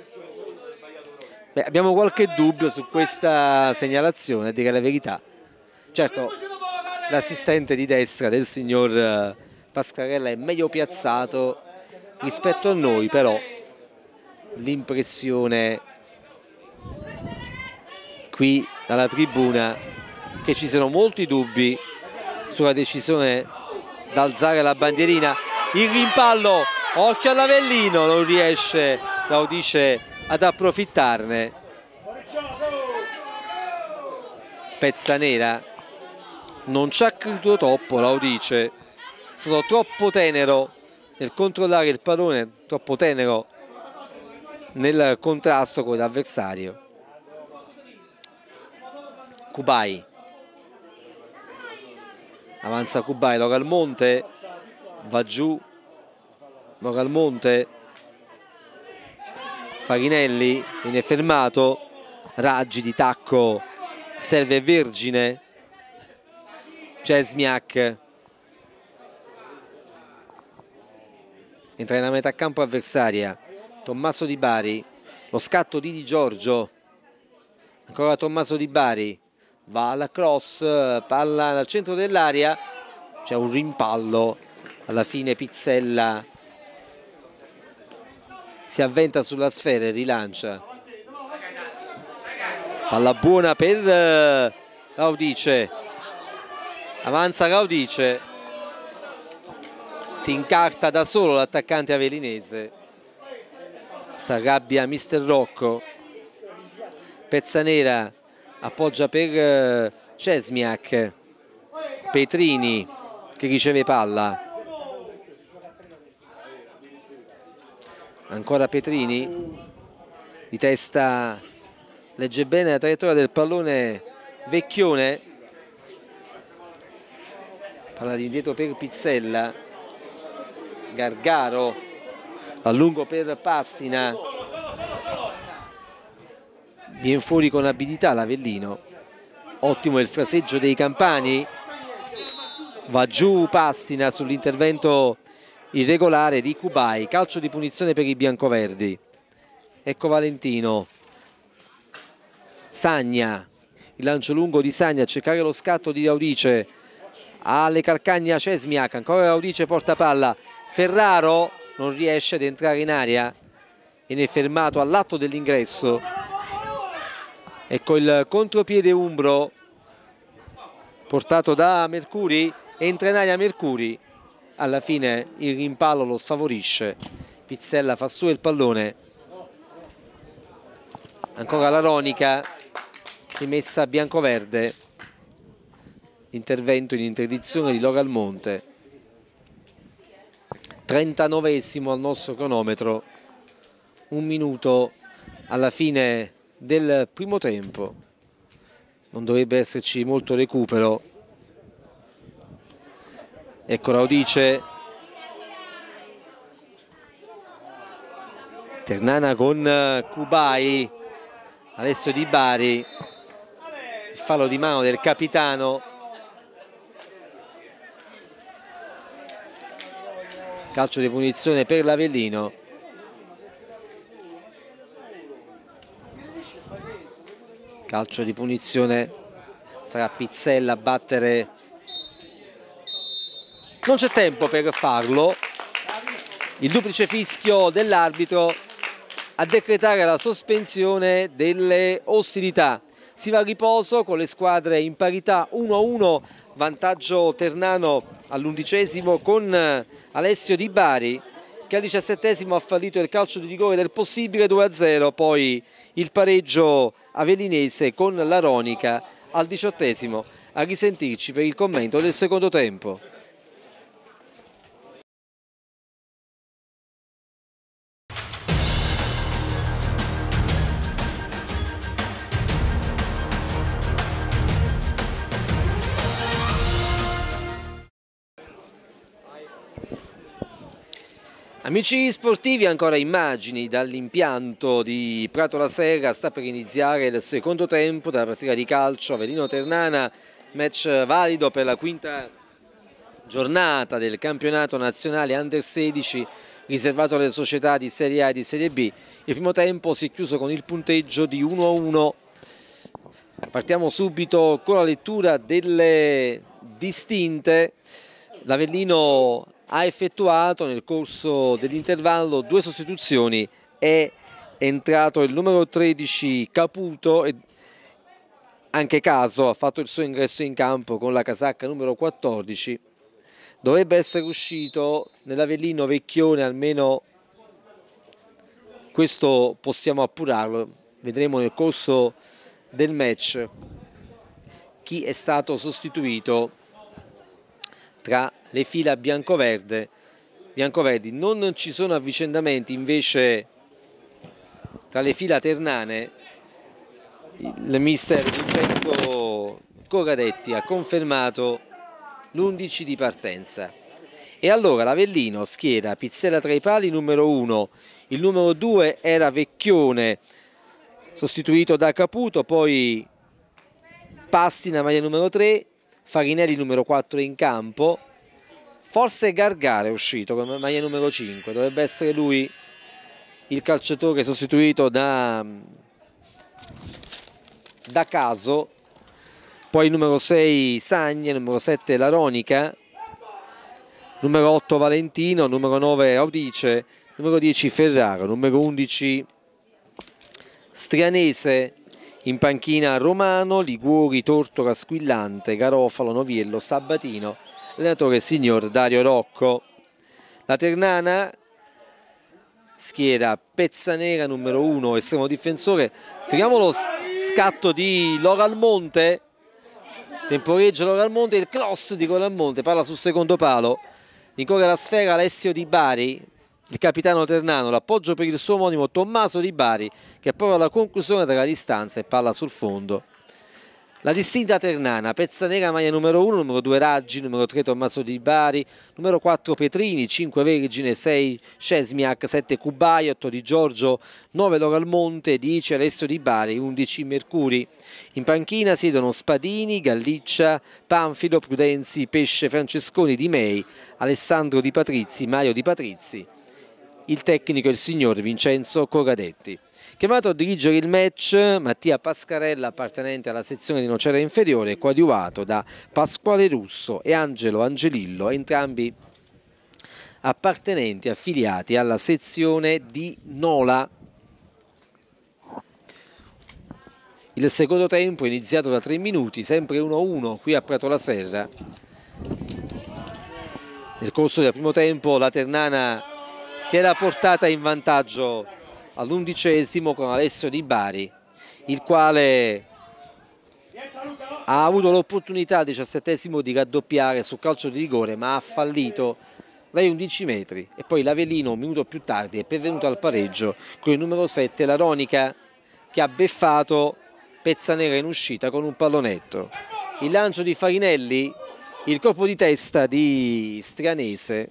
Beh, abbiamo qualche dubbio su questa segnalazione a dire la verità. Certo l'assistente di destra del signor eh, Pascarella è meglio piazzato rispetto a noi però l'impressione qui dalla tribuna che ci siano molti dubbi sulla decisione d'alzare la bandierina. Il rimpallo occhio all'Avellino non riesce Laudice ad approfittarne. Pezzanera non ci ha creduto troppo Laudice è stato troppo tenero nel controllare il pallone troppo tenero nel contrasto con l'avversario. Kubai avanza Kubai Loralmonte va giù. Loralmonte Farinelli viene fermato. Raggi di tacco. Serve Vergine. Cesmiak. Entra nella metà campo avversaria. Tommaso Di Bari. Lo scatto di Di Giorgio. Ancora Tommaso Di Bari va alla cross palla al centro dell'area c'è un rimpallo. Alla fine Pizzella si avventa sulla sfera e rilancia. Palla buona per eh, Raudice. Avanza Raudice. Si incarta da solo l'attaccante avelinese. S'arrabbia Mister Rocco. Pezzanera appoggia per eh, Cesmiak Petrini che riceve palla. Ancora Petrini. Di testa. Legge bene la traiettoria del pallone Vecchione. Palla di indietro per Pizzella. Gargaro. A lungo per Pastina viene fuori con abilità l'Avellino. Ottimo il fraseggio dei Campani. Va giù Pastina sull'intervento irregolare di Kubai, calcio di punizione per i biancoverdi. Ecco Valentino, Sagna, il lancio lungo di Sagna a cercare lo scatto di Audice, alle calcagna Cesmiak, ancora Audice porta palla, Ferraro non riesce ad entrare in aria, viene fermato all'atto dell'ingresso. Ecco il contropiede Umbro portato da Mercuri, entra in aria Mercuri, alla fine il rimpallo lo sfavorisce. Pizzella fa su il pallone. Ancora la Ronica rimessa bianco-verde intervento in interdizione di Loga Almonte 39esimo al nostro cronometro. Un minuto alla fine del primo tempo. Non dovrebbe esserci molto recupero. Ecco Raudice Ternana con Kubai Alessio Di Bari il fallo di mano del capitano. Calcio di punizione per l'Avellino calcio di punizione sarà Pizzella a battere. Non c'è tempo per farlo. Il duplice fischio dell'arbitro a decretare la sospensione delle ostilità. Si va a riposo con le squadre in parità 1-1, vantaggio Ternano all'undicesimo con Alessio Di Bari che al diciassettesimo ha fallito il calcio di rigore del possibile 2-0, poi il pareggio avelinese con l'Aronica al diciottesimo. A risentirci per il commento del secondo tempo. Amici sportivi, ancora immagini dall'impianto di Prato la Serra, sta per iniziare il secondo tempo della partita di calcio Avellino Ternana, match valido per la quinta giornata del campionato nazionale Under 16 riservato alle società di Serie A e di Serie B. Il primo tempo si è chiuso con il punteggio di 1-1. Partiamo subito con la lettura delle distinte. L'Avellino ha effettuato nel corso dell'intervallo due sostituzioni è entrato il numero 13 Caputo e anche Caso ha fatto il suo ingresso in campo con la casacca numero 14 dovrebbe essere uscito nell'Avellino Vecchione almeno questo possiamo appurarlo vedremo nel corso del match chi è stato sostituito tra le fila bianco-verde biancoverdi. Non ci sono avvicendamenti invece tra le fila ternane il mister Vincenzo Coradetti ha confermato l'11 di partenza. E allora l'Avellino schiera Pizzella tra i pali numero 1 il numero 2 era Vecchione sostituito da Caputo poi Pastina maglia numero 3 Farinelli numero 4 in campo forse Gargare è uscito come maglia numero 5 dovrebbe essere lui il calciatore sostituito da, da caso. Poi numero 6 Sagna, numero 7 Laronica numero 8 Valentino, numero 9 Audice numero 10 Ferraro, numero 11 Strianese in panchina Romano, Liguori, Tortora, Squillante, Garofalo, Noviello, Sabatino allenatore signor Dario Rocco. La Ternana schiera Pezzanera numero 1, estremo difensore. Seguiamo lo scatto di Lora Almonte. Temporeggia Lora Almonte, il cross di Lora Almonte, parla sul secondo palo. Rincorre la sfera Alessio Di Bari, il capitano Ternano, l'appoggio per il suo omonimo Tommaso Di Bari che approva la conclusione della distanza e palla sul fondo. La distinta Ternana, pezza nera maglia numero 1, numero 2 Raggi, numero 3 Tommaso Di Bari, numero 4 Petrini, 5 Vergine, 6 Cesmiac, 7 Cubai, 8 Di Giorgio, 9 Loralmonte, 10 Alessio Di Bari, 11 Mercuri. In panchina siedono Spadini, Galliccia, Panfilo, Prudenzi, Pesce, Francesconi, Di Mei, Alessandro Di Patrizi, Mario Di Patrizi. Il tecnico è il signor Vincenzo Corradetti. Chiamato a dirigere il match Mattia Pascarella appartenente alla sezione di Nocera Inferiore coadiuvato da Pasquale Russo e Angelo Angelillo entrambi appartenenti affiliati alla sezione di Nola. Il secondo tempo iniziato da 3 minuti, sempre 1-1 qui a Prato la Serra. nel corso del primo tempo la Ternana si era portata in vantaggio all'undicesimo con Alessio Di Bari il quale ha avuto l'opportunità al diciassettesimo di raddoppiare sul calcio di rigore ma ha fallito dai 11 metri. E poi l'Avellino un minuto più tardi è pervenuto al pareggio con il numero 7 la Ronica che ha beffato Pezzanera in uscita con un pallonetto. Il lancio di Farinelli il colpo di testa di Strianese.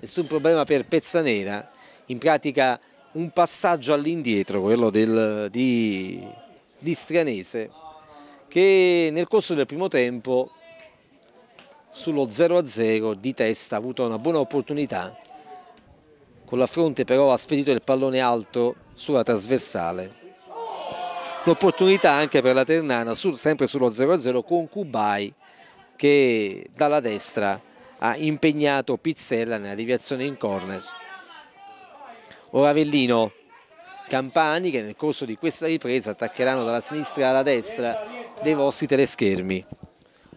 Nessun problema per Pezzanera. In pratica un passaggio all'indietro quello del, di, di Strianese che nel corso del primo tempo sullo 0-0 di testa ha avuto una buona opportunità. Con la fronte però ha spedito il pallone alto sulla trasversale. L'opportunità anche per la Ternana su, sempre sullo 0-0 con Kubai che dalla destra ha impegnato Pizzella nella deviazione in corner ora Avellino Campani che nel corso di questa ripresa attaccheranno dalla sinistra alla destra dei vostri teleschermi.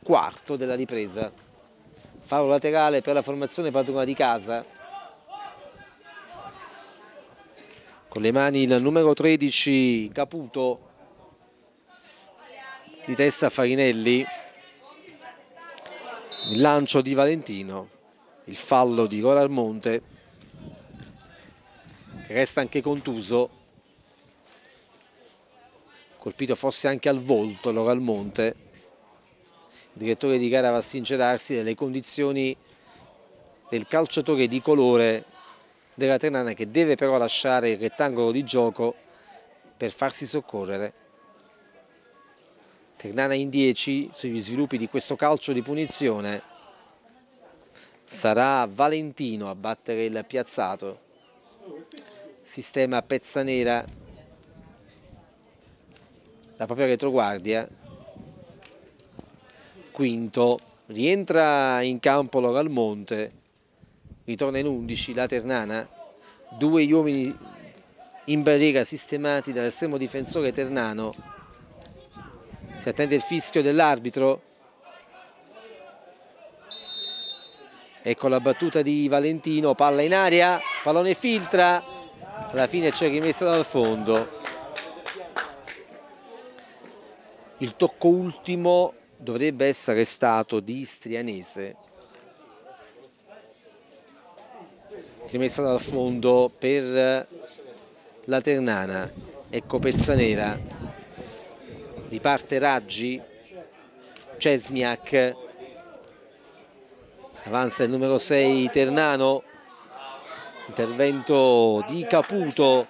Quarto della ripresa. Faro laterale per la formazione padrona di casa. Con le mani il numero 13 Caputo di testa Farinelli. Il lancio di Valentino. Il fallo di Gora Almonte resta anche contuso colpito forse anche al volto Loro Almonte. Il direttore di gara va a sincerarsi delle condizioni del calciatore di colore della Ternana che deve però lasciare il rettangolo di gioco per farsi soccorrere. Ternana in 10 sugli sviluppi di questo calcio di punizione. Sarà Valentino a battere il piazzato. Sistema Pezzanera la propria retroguardia. Quinto. Rientra in campo Loralmonte ritorna in 11 la Ternana. Due uomini in barriera sistemati dall'estremo difensore Ternano. Si attende il fischio dell'arbitro. Ecco la battuta di Valentino palla in aria pallone filtra alla fine c'è rimessa dal fondo. Il tocco ultimo dovrebbe essere stato di Strianese, rimessa dal fondo per la Ternana. Ecco Pezzanera, riparte Raggi, Cesmiak, avanza il numero 6 Ternano, intervento di Caputo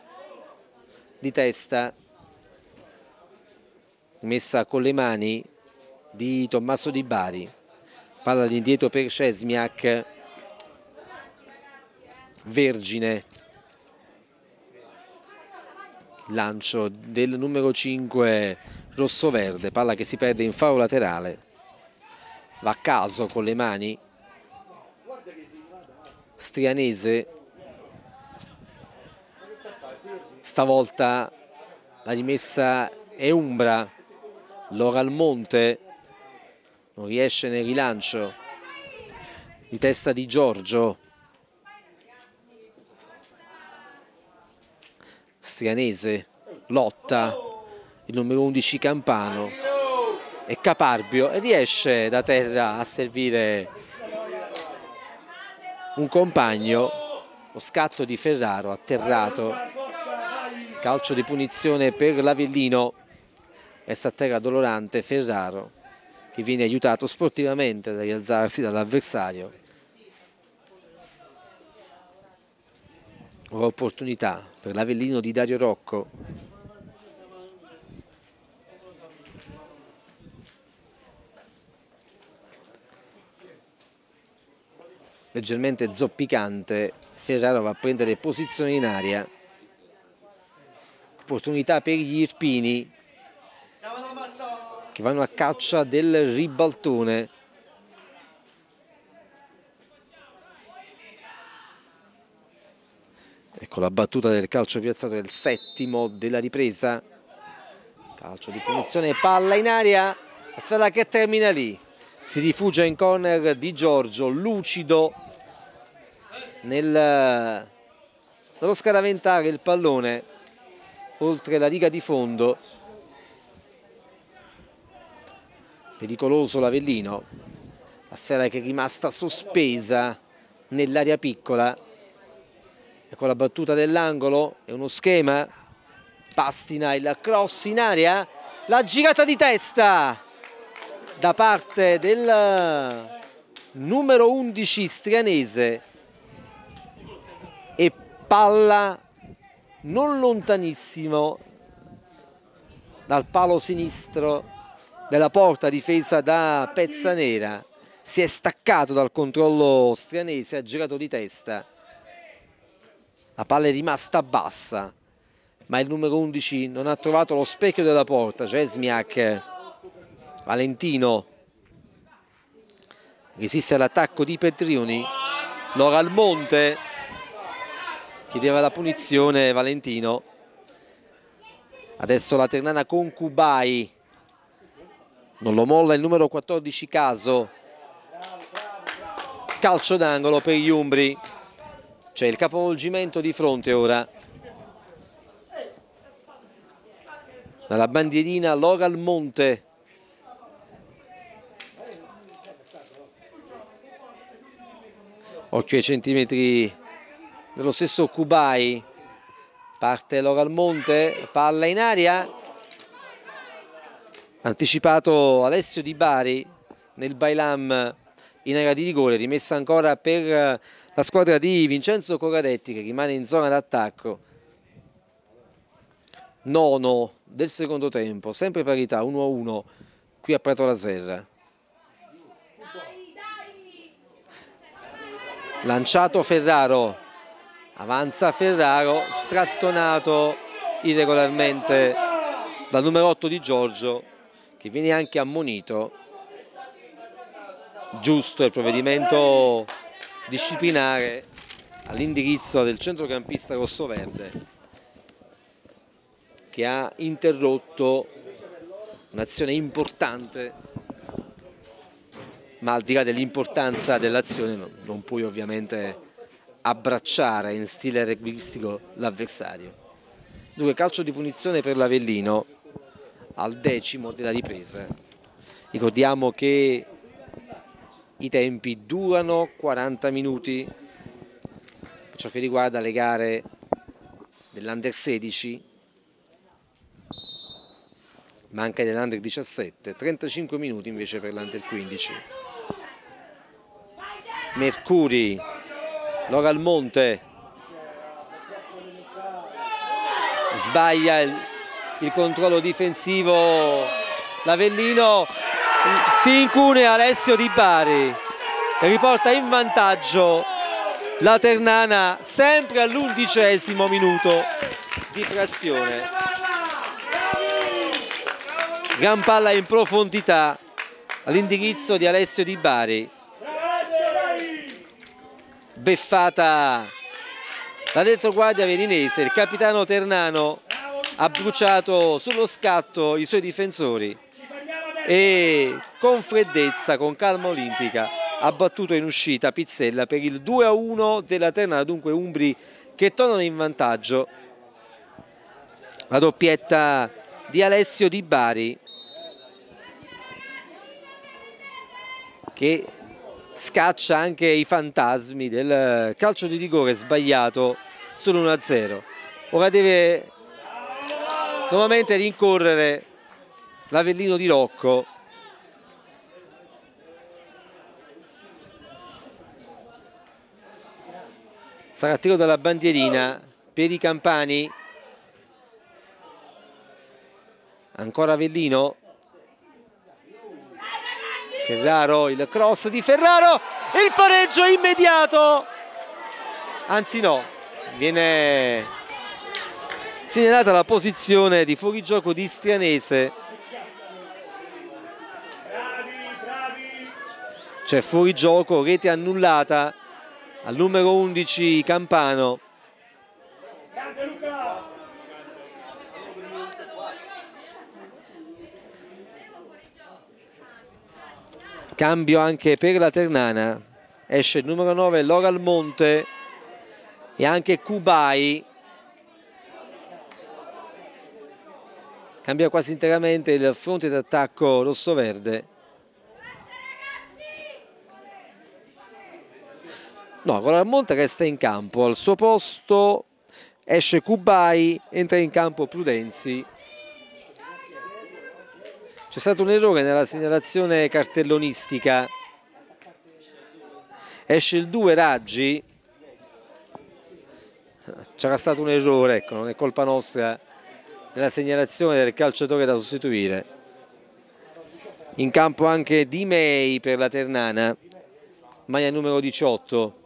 di testa messa con le mani di Tommaso Di Bari. Palla all'indietro per Cesmiak Vergine. Lancio del numero 5 rosso-verde palla che si perde in faro laterale. Va a caso con le mani. Strianese stavolta la rimessa è Umbra. Lora Almonte non riesce nel rilancio di testa di Giorgio. Strianese lotta il numero 11 Campano e Caparbio e riesce da terra a servire un compagno. Lo scatto di Ferraro atterrato calcio di punizione per l'Avellino. Resta a terra dolorante Ferraro che viene aiutato sportivamente da rialzarsi dall'avversario. Ora opportunità per l'Avellino di Dario Rocco. Leggermente zoppicante Ferraro va a prendere posizione in aria opportunità per gli Irpini che vanno a caccia del ribaltone. Ecco la battuta del calcio piazzato del settimo della ripresa. Calcio di punizione, palla in aria, la sfera che termina lì. Si rifugia in corner di Giorgio, lucido nel, nello scaraventare il pallone oltre la riga di fondo. Pericoloso l'Avellino la sfera che è rimasta sospesa nell'area piccola. Ecco la battuta dell'angolo è uno schema. Pastina il cross in area la girata di testa da parte del numero 11 strianese. E palla non lontanissimo dal palo sinistro della porta difesa da Pezzanera si è staccato dal controllo strianese ha girato di testa. La palla è rimasta bassa ma il numero 11 non ha trovato lo specchio della porta. Cesmiak Valentino. Resiste all'attacco di Petrioni Lora al monte chiedeva la punizione Valentino. Adesso la Ternana con Kubai. Non lo molla il numero 14 Caso. Calcio d'angolo per gli Umbri. C'è il capovolgimento di fronte ora. Dalla bandierina Lora al monte. Occhio ai centimetri dello stesso Kubai. Parte Lora al monte palla in aria. Anticipato Alessio Di Bari nel Bailam in area di rigore rimessa ancora per la squadra di Vincenzo Corradetti che rimane in zona d'attacco. Nono del secondo tempo sempre parità 1-1 qui a Prato la Serra. Lanciato Ferraro avanza Ferraro strattonato irregolarmente dal numero 8 di Giorgio che viene anche ammonito. Giusto il provvedimento disciplinare all'indirizzo del centrocampista rossoverde che ha interrotto un'azione importante ma al di là dell'importanza dell'azione non puoi ovviamente abbracciare in stile rugbyistico l'avversario. Dunque calcio di punizione per l'Avellino al decimo della ripresa. Ricordiamo che i tempi durano 40 minuti per ciò che riguarda le gare dell'Under 16 ma anche dell'Under 17, 35 minuti invece per l'Under 15. Mercuri, Lora al monte, sbaglia il, il controllo difensivo, l'Avellino si incune Alessio Di Bari. E riporta in vantaggio la Ternana sempre all'undicesimo minuto di frazione. Gran palla in profondità all'indirizzo di Alessio Di Bari beffata da retroguardia veninese, il capitano Ternano ha bruciato sullo scatto i suoi difensori e con freddezza, con calma olimpica ha battuto in uscita Pizzella per il 2-1 della Ternana, dunque Umbri che tornano in vantaggio. La doppietta di Alessio Di Bari che scaccia anche i fantasmi del calcio di rigore sbagliato sull'1-0. Ora deve nuovamente rincorrere l'Avellino di Rocco. Sarà tiro dalla bandierina per i campani. Ancora Avellino Ferraro, il cross di Ferraro, il pareggio immediato, anzi no, viene segnalata la posizione di fuorigioco di Strianese. C'è fuorigioco, rete annullata al numero 11 Campano. Cambio anche per la Ternana. Esce il numero 9 Lora Almonte e anche Kubai. Cambia quasi interamente il fronte d'attacco rosso-verde. No, la Monte resta in campo. Al suo posto esce Kubai entra in campo Prudenzi c'è stato un errore nella segnalazione cartellonistica esce il 2 Raggi c'era stato un errore, ecco, non è colpa nostra nella segnalazione del calciatore da sostituire. In campo anche Di Mei per la Ternana, maglia numero 18.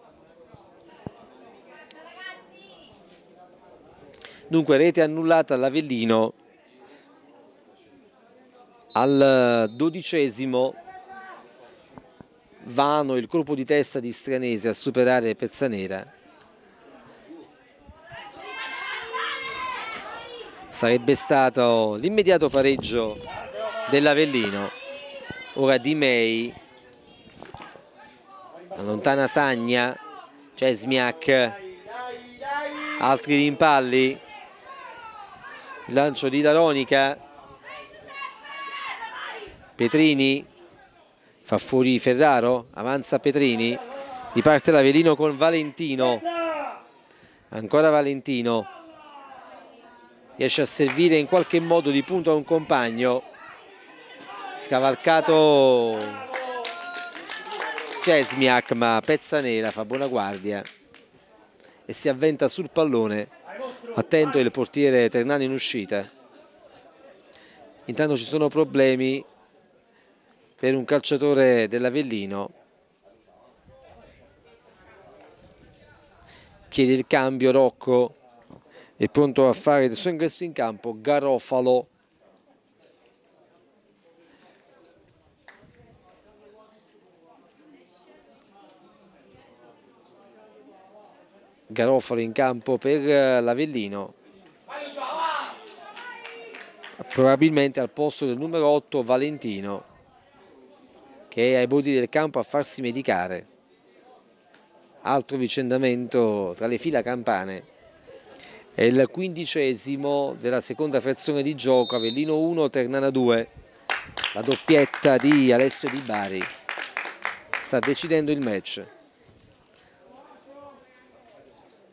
Dunque rete annullata all'Avellino al dodicesimo vano il colpo di testa di Stranese a superare Pezzanera sarebbe stato l'immediato pareggio dell'Avellino. Ora Di Mei lontana Sagna c'è altri rimpalli. Lancio di Daronica Petrini fa fuori Ferraro avanza Petrini riparte l'Avellino con Valentino. Ancora Valentino. Riesce a servire in qualche modo di punto a un compagno. Scavalcato Cesmiak ma pezza nera fa buona guardia. E si avventa sul pallone. Attento il portiere Ternani in uscita. Intanto ci sono problemi per un calciatore dell'Avellino. Chiede il cambio Rocco è pronto a fare il suo ingresso in campo Garofalo. Garofalo in campo per l'Avellino. Probabilmente al posto del numero 8 Valentino che è ai bordi del campo a farsi medicare. Altro vicendamento tra le fila campane. È il quindicesimo della seconda frazione di gioco, Avellino 1, Ternana 2, la doppietta di Alessio Di Bari. Sta decidendo il match.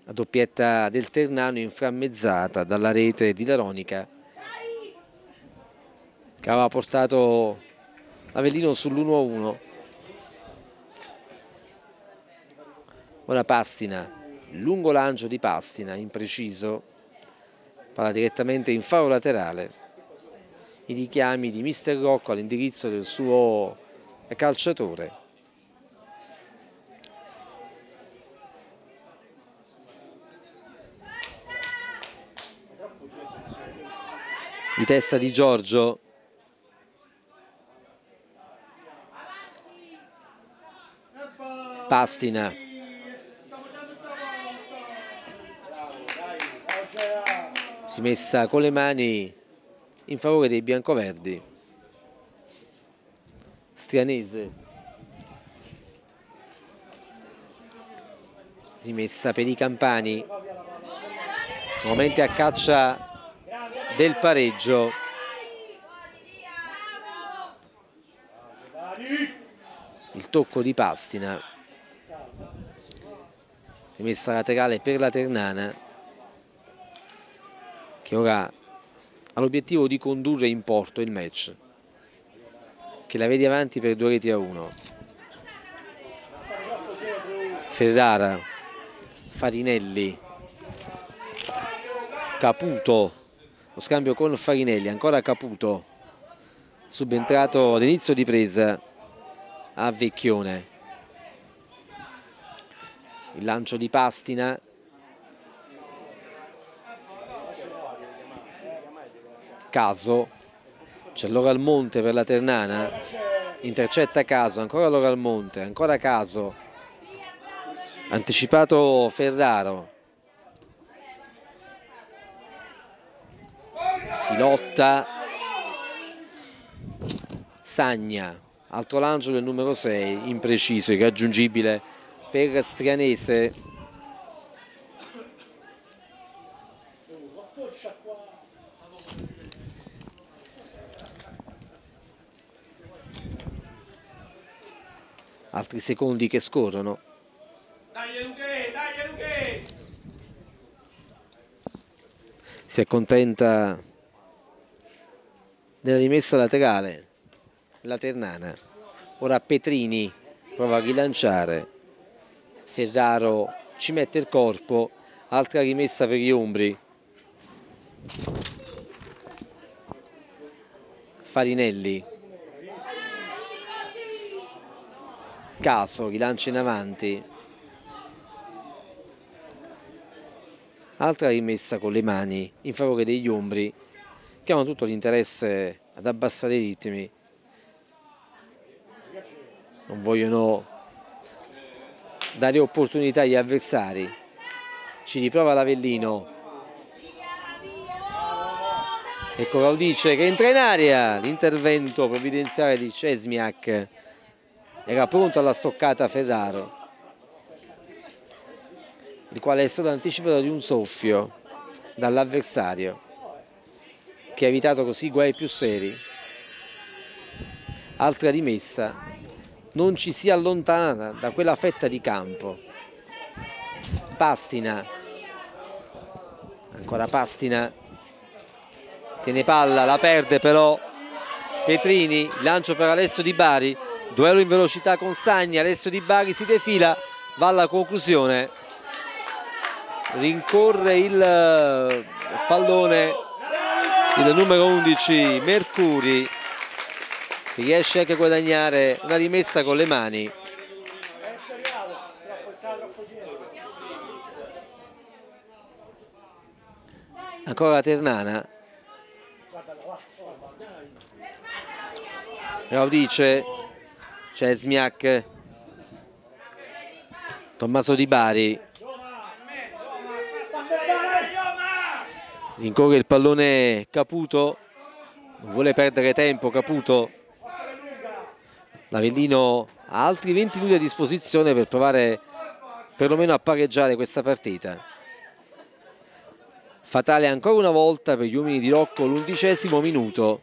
La doppietta del Ternano inframmezzata dalla rete di Laronica che aveva portato Avellino sull'1-1. Ora Pastina lungo lancio di Pastina, impreciso, palla direttamente in faro laterale. I richiami di Mister Rocco all'indirizzo del suo calciatore. Di testa di Giorgio. Pastina si messa con le mani in favore dei biancoverdi. Strianese. Rimessa per i campani. Nuovamente a caccia del pareggio. Il tocco di Pastina rimessa laterale per la Ternana che ora ha l'obiettivo di condurre in porto il match che la vedi avanti per due reti a uno. Ferrara Farinelli Caputo lo scambio con Farinelli ancora Caputo subentrato all'inizio di presa a Vecchione il lancio di Pastina. Caso, c'è Loral Monte per la Ternana, intercetta Caso, ancora Loral Monte, ancora Caso, anticipato Ferraro, si lotta, Sagna, alto lancio del numero 6, impreciso, irraggiungibile per Strianese, altri secondi che scorrono. Si accontenta della rimessa laterale la Ternana. Ora Petrini prova a rilanciare Ferraro ci mette il corpo. Altra rimessa per gli ombri Farinelli. Caso rilancia in avanti. Altra rimessa con le mani in favore degli ombri che hanno tutto l'interesse ad abbassare i ritmi. Non vogliono dare opportunità agli avversari. Ci riprova l'Avellino. Ecco Raudice che entra in aria. L'intervento provvidenziale di Cesmiak. Era pronto alla stoccata Ferraro il quale è stato anticipato di un soffio dall'avversario che ha evitato così guai più seri. Altra rimessa non ci si allontana da quella fetta di campo. Pastina. Ancora Pastina. Tiene palla, la perde però Petrini, lancio per Alessio Di Bari. Duello in velocità con Stagni Alessio Di Bari si defila. Va alla conclusione. Rincorre il eh, pallone. Il numero 11 Mercuri riesce anche a guadagnare una rimessa con le mani. Ancora Ternana. Raudice Cesmiak Tommaso Di Bari. Rincorre il pallone Caputo. Non vuole perdere tempo Caputo l'Avellino ha altri 20 minuti a disposizione per provare perlomeno a pareggiare questa partita. Fatale ancora una volta per gli uomini di Rocco l'undicesimo minuto.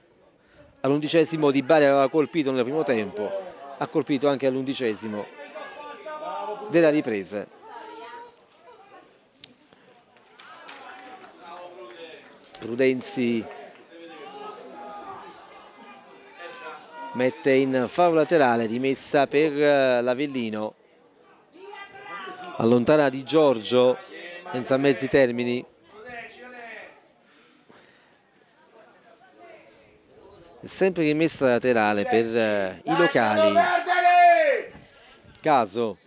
All'undicesimo Di Bari aveva colpito nel primo tempo ha colpito anche all'undicesimo della ripresa. Prudenzi mette in faro laterale rimessa per eh, l'Avellino. Allontana di Giorgio senza mezzi termini. Sempre rimessa laterale per uh, i locali. caso.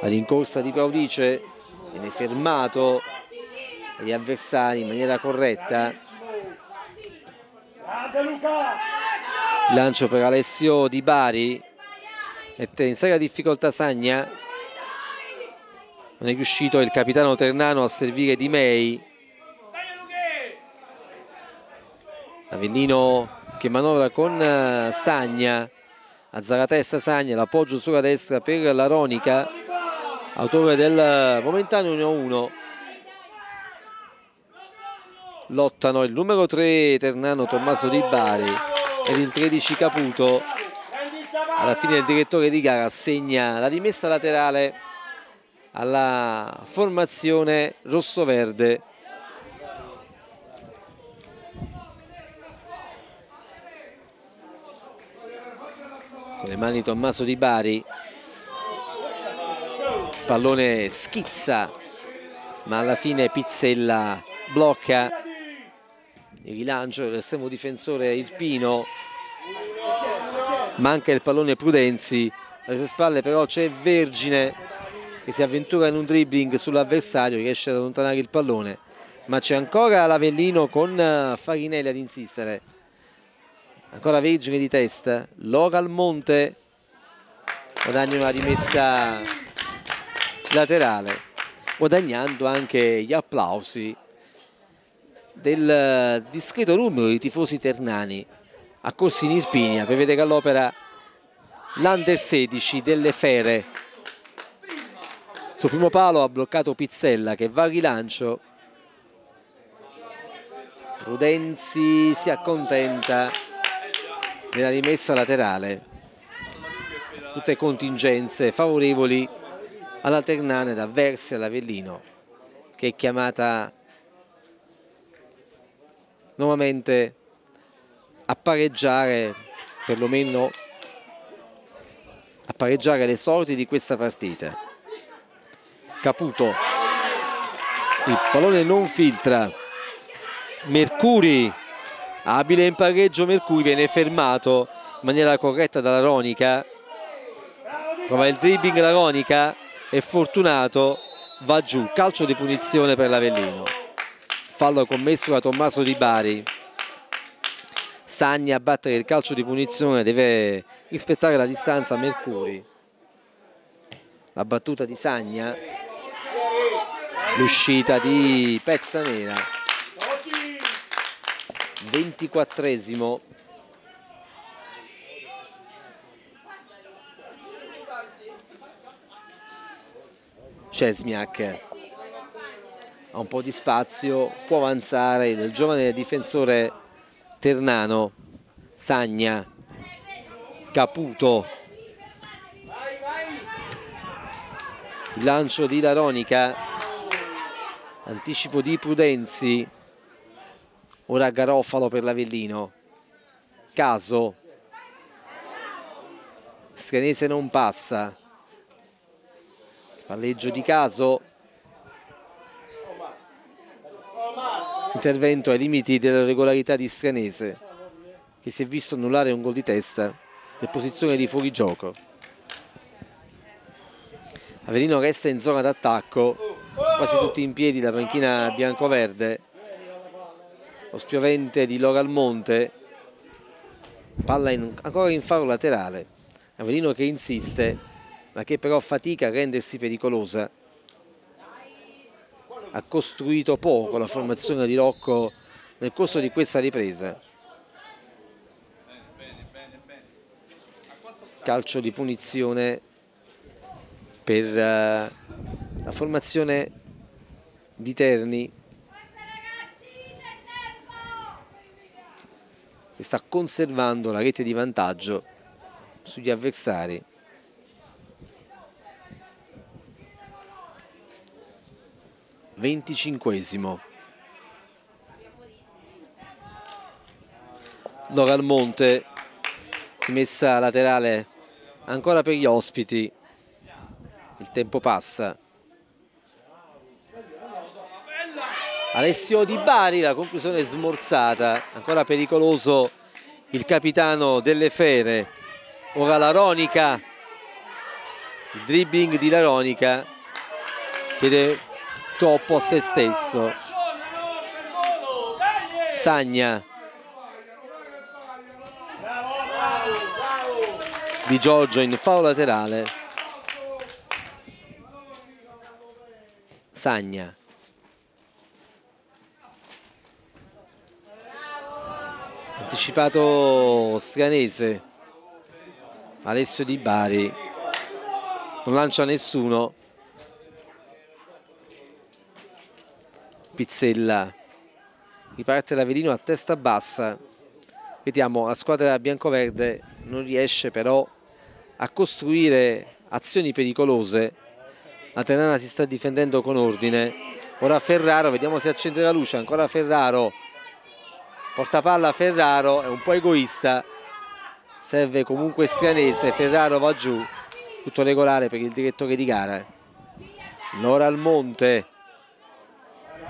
La rincorsa di Claudice viene fermato gli avversari in maniera corretta lancio per Alessio Di Bari. Mette in seria difficoltà Sagna. Non è riuscito il capitano Ternano a servire Di Mei. Avellino che manovra con eh, Sagna. Alza la testa Sagna l'appoggio sulla destra per la Ronica. Autore del momentaneo 1-1 lottano il numero 3 Ternano Tommaso Di Bari. Ed il 13 Caputo. Alla fine il direttore di gara assegna la rimessa laterale alla formazione rosso-verde. Con le mani Tommaso Di Bari. Pallone schizza ma alla fine Pizzella blocca il rilancio dell'estremo difensore Irpino. Manca il pallone Prudenzi. Alle sue spalle però c'è Vergine che si avventura in un dribbling sull'avversario riesce ad allontanare il pallone. Ma c'è ancora l'Avellino con eh, Farinelli ad insistere. Ancora Vergine di testa Lora al monte. Guadagna una rimessa laterale guadagnando anche gli applausi del discreto numero di tifosi ternani accorsi in Irpinia. Per vedere all'opera l'Under 16 delle Fere. Sul primo palo ha bloccato Pizzella che va a rilancio. Prudenzi si accontenta della rimessa laterale. Tutte contingenze favorevoli alla Ternana ed avverse all'Avellino che è chiamata nuovamente a pareggiare perlomeno a pareggiare le sorti di questa partita. Caputo. Il pallone non filtra. Mercuri. Abile in pareggio Mercuri viene fermato in maniera corretta dalla Ronica. Prova il dribbling la Ronica è fortunato va giù. Calcio di punizione per l'Avellino fallo commesso da Tommaso Di Bari. Sagni a battere il calcio di punizione deve rispettare la distanza Mercuri. La battuta di Sagna. L'uscita di Pezzanera 24esimo Cesmiak ha un po' di spazio può avanzare il giovane difensore Ternano Sagna Caputo. Il lancio di Laronica anticipo di Prudenzi. Ora Garofalo per l'Avellino. Caso. Scanese non passa. Palleggio di Caso intervento ai limiti della regolarità di Scanese che si è visto annullare un gol di testa per posizione di fuorigioco. Avellino resta in zona d'attacco quasi tutti in piedi la panchina bianco-verde. Lo spiovente di Lora Almonte palla in, ancora in faro laterale. Avellino che insiste ma che però fatica a rendersi pericolosa ha costruito poco la formazione di Rocco nel corso di questa ripresa. Calcio di punizione per uh, la formazione di Terni. Che sta conservando la rete di vantaggio sugli avversari venticinquesimo. Nora Almonte messa laterale ancora per gli ospiti. Il tempo passa. Alessio Di Bari, la conclusione smorzata, ancora pericoloso il capitano delle Fere, ora Laronica, il dribbling di Laronica chiede troppo a se stesso, Sagna, Di Giorgio in fallo laterale, Sagna. anticipato Stranese Alessio Di Bari. Non lancia nessuno Pizzella. Riparte l'Avelino a testa bassa. Vediamo la squadra biancoverde non riesce però a costruire azioni pericolose. La Tenana si sta difendendo con ordine. Ora Ferraro vediamo se accende la luce. Ancora Ferraro. Porta palla Ferraro è un po' egoista. Serve comunque Stranese Ferraro va giù. Tutto regolare per il direttore di gara. Nora Almonte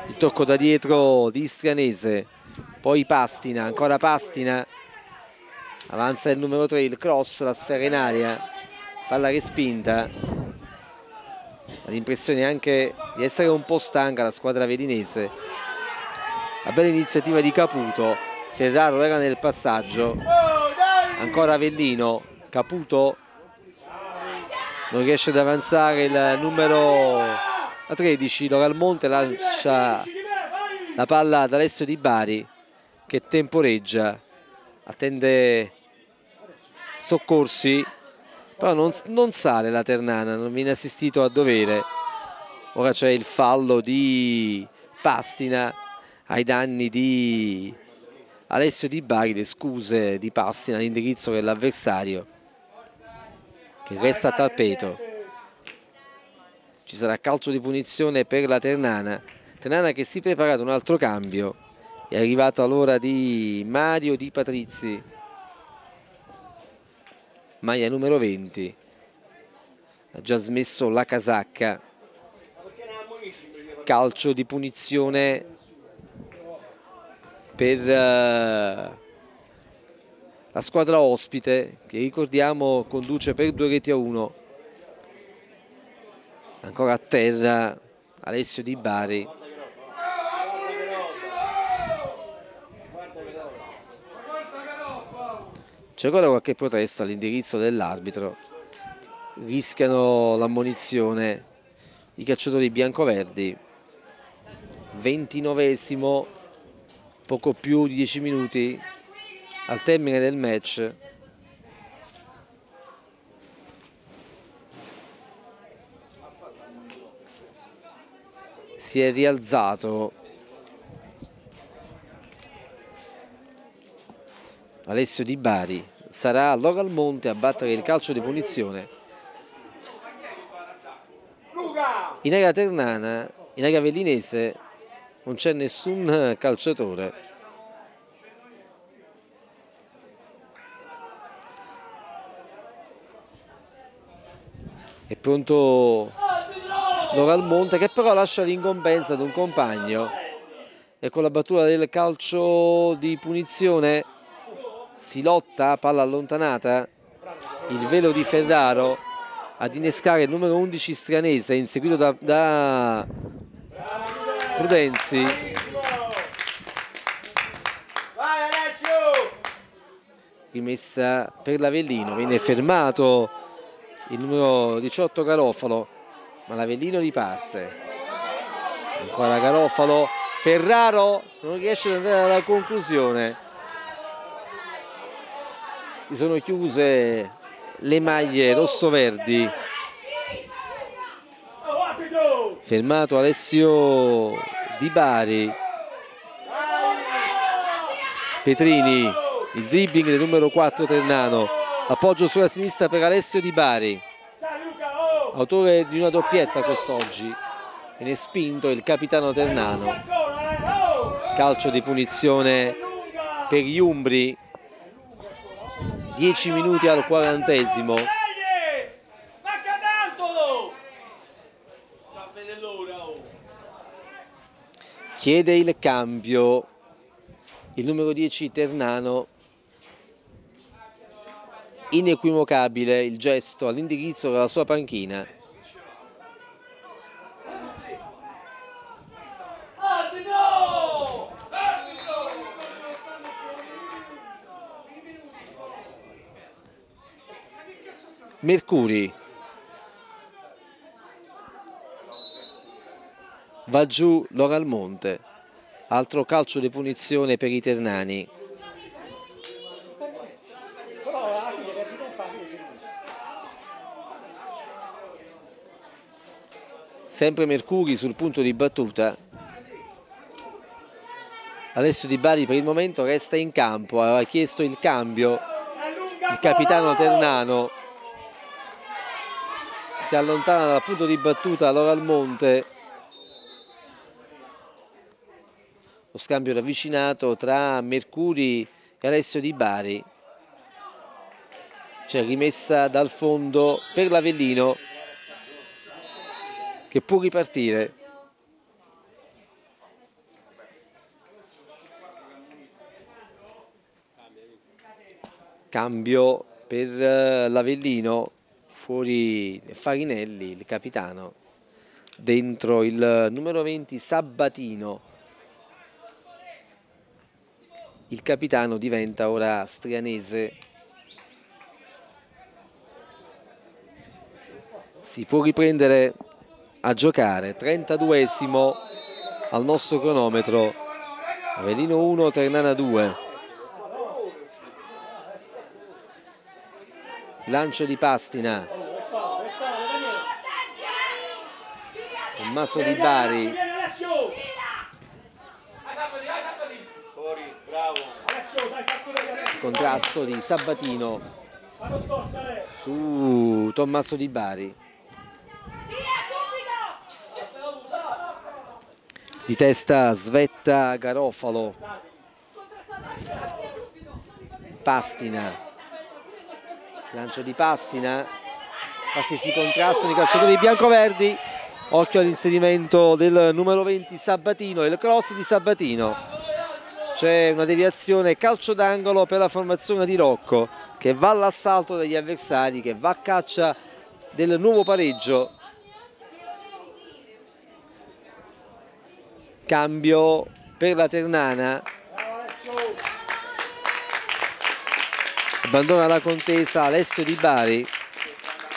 il tocco da dietro di Stranese poi Pastina, ancora Pastina. Avanza il numero 3 il cross, la sfera in aria. Palla respinta. L'impressione anche di essere un po' stanca la squadra velinese. La bella iniziativa di Caputo. Ferraro era nel passaggio. Ancora Avellino. Caputo non riesce ad avanzare il numero 13 Loralmonte lancia la palla ad Alessio Di Bari che temporeggia attende soccorsi però non, non sale la Ternana non viene assistito a dovere. Ora c'è il fallo di Pastina ai danni di Alessio Di Bari le scuse di Pastina all'indirizzo dell'avversario che resta a tappeto ci sarà calcio di punizione per la Ternana. Ternana che si prepara ad un altro cambio. È arrivata l'ora di Mario Di Patrizi maglia numero 20 ha già smesso la casacca. Calcio di punizione per uh, la squadra ospite che ricordiamo conduce per due reti a uno ancora a terra Alessio Di Bari. C'è ancora qualche protesta all'indirizzo dell'arbitro? Rischiano l'ammonizione. I cacciatori biancoverdi 29esimo poco più di 10 minuti al termine del match si è rialzato. Alessio Di Bari sarà Local Monte a battere il calcio di punizione. In area ternana in area vellinese non c'è nessun calciatore. È pronto Local Monte che però lascia l'incombenza ad un compagno. E con la battuta del calcio di punizione si lotta, palla allontanata, il velo di Ferraro ad innescare il numero 11 Stranese inseguito da, da Prudenzi. Rimessa per l'Avellino, viene fermato il numero 18 Garofalo, ma l'Avellino riparte. Ancora Garofalo, Ferraro non riesce ad andare alla conclusione. Gli sono chiuse le maglie rosso-verdi. Fermato Alessio Di Bari. Petrini il dribbling del numero 4 Ternano appoggio sulla sinistra per Alessio Di Bari autore di una doppietta quest'oggi viene spinto il capitano Ternano. Calcio di punizione per gli Umbri. 10 minuti al quarantesimo. Chiede il cambio il numero 10 Ternano inequivocabile il gesto all'indirizzo della sua panchina. Mercuri. Va giù Loralmonte altro calcio di punizione per i Ternani sempre Mercuri sul punto di battuta. Alessio Di Bari per il momento resta in campo. Aveva chiesto il cambio il capitano Ternano. Si allontana dal punto di battuta Lora Almonte lo scambio ravvicinato tra Mercuri e Alessio Di Bari. C'è rimessa dal fondo per l'Avellino che può ripartire cambio per eh, l'Avellino fuori Farinelli, il capitano, dentro il numero 20 Sabatino. Il capitano diventa ora Strianese. Si può riprendere a giocare, 32esimo al nostro cronometro. Avelino 1, Ternana 2. lancio di Pastina. Tommaso Di Bari. Contrasto di Sabatino. Su Tommaso Di Bari di testa Svetta Garofalo. Pastina. Lancio di Pastina. Quasi si contrastano i calciatori biancoverdi. Occhio all'inserimento del numero 20 Sabatino il cross di Sabatino. C'è una deviazione calcio d'angolo per la formazione di Rocco che va all'assalto degli avversari, che va a caccia del nuovo pareggio. Cambio per la Ternana. Abbandona la contesa Alessio Di Bari,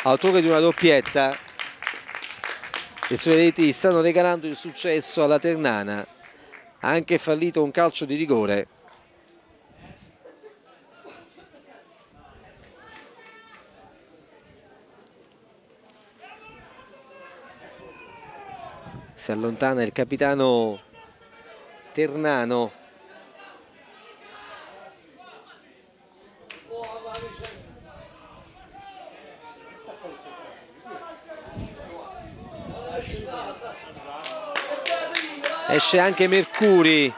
autore di una doppietta. Le sue reti stanno regalando il successo alla Ternana ha anche fallito un calcio di rigore si allontana il capitano Ternano. Esce anche Mercuri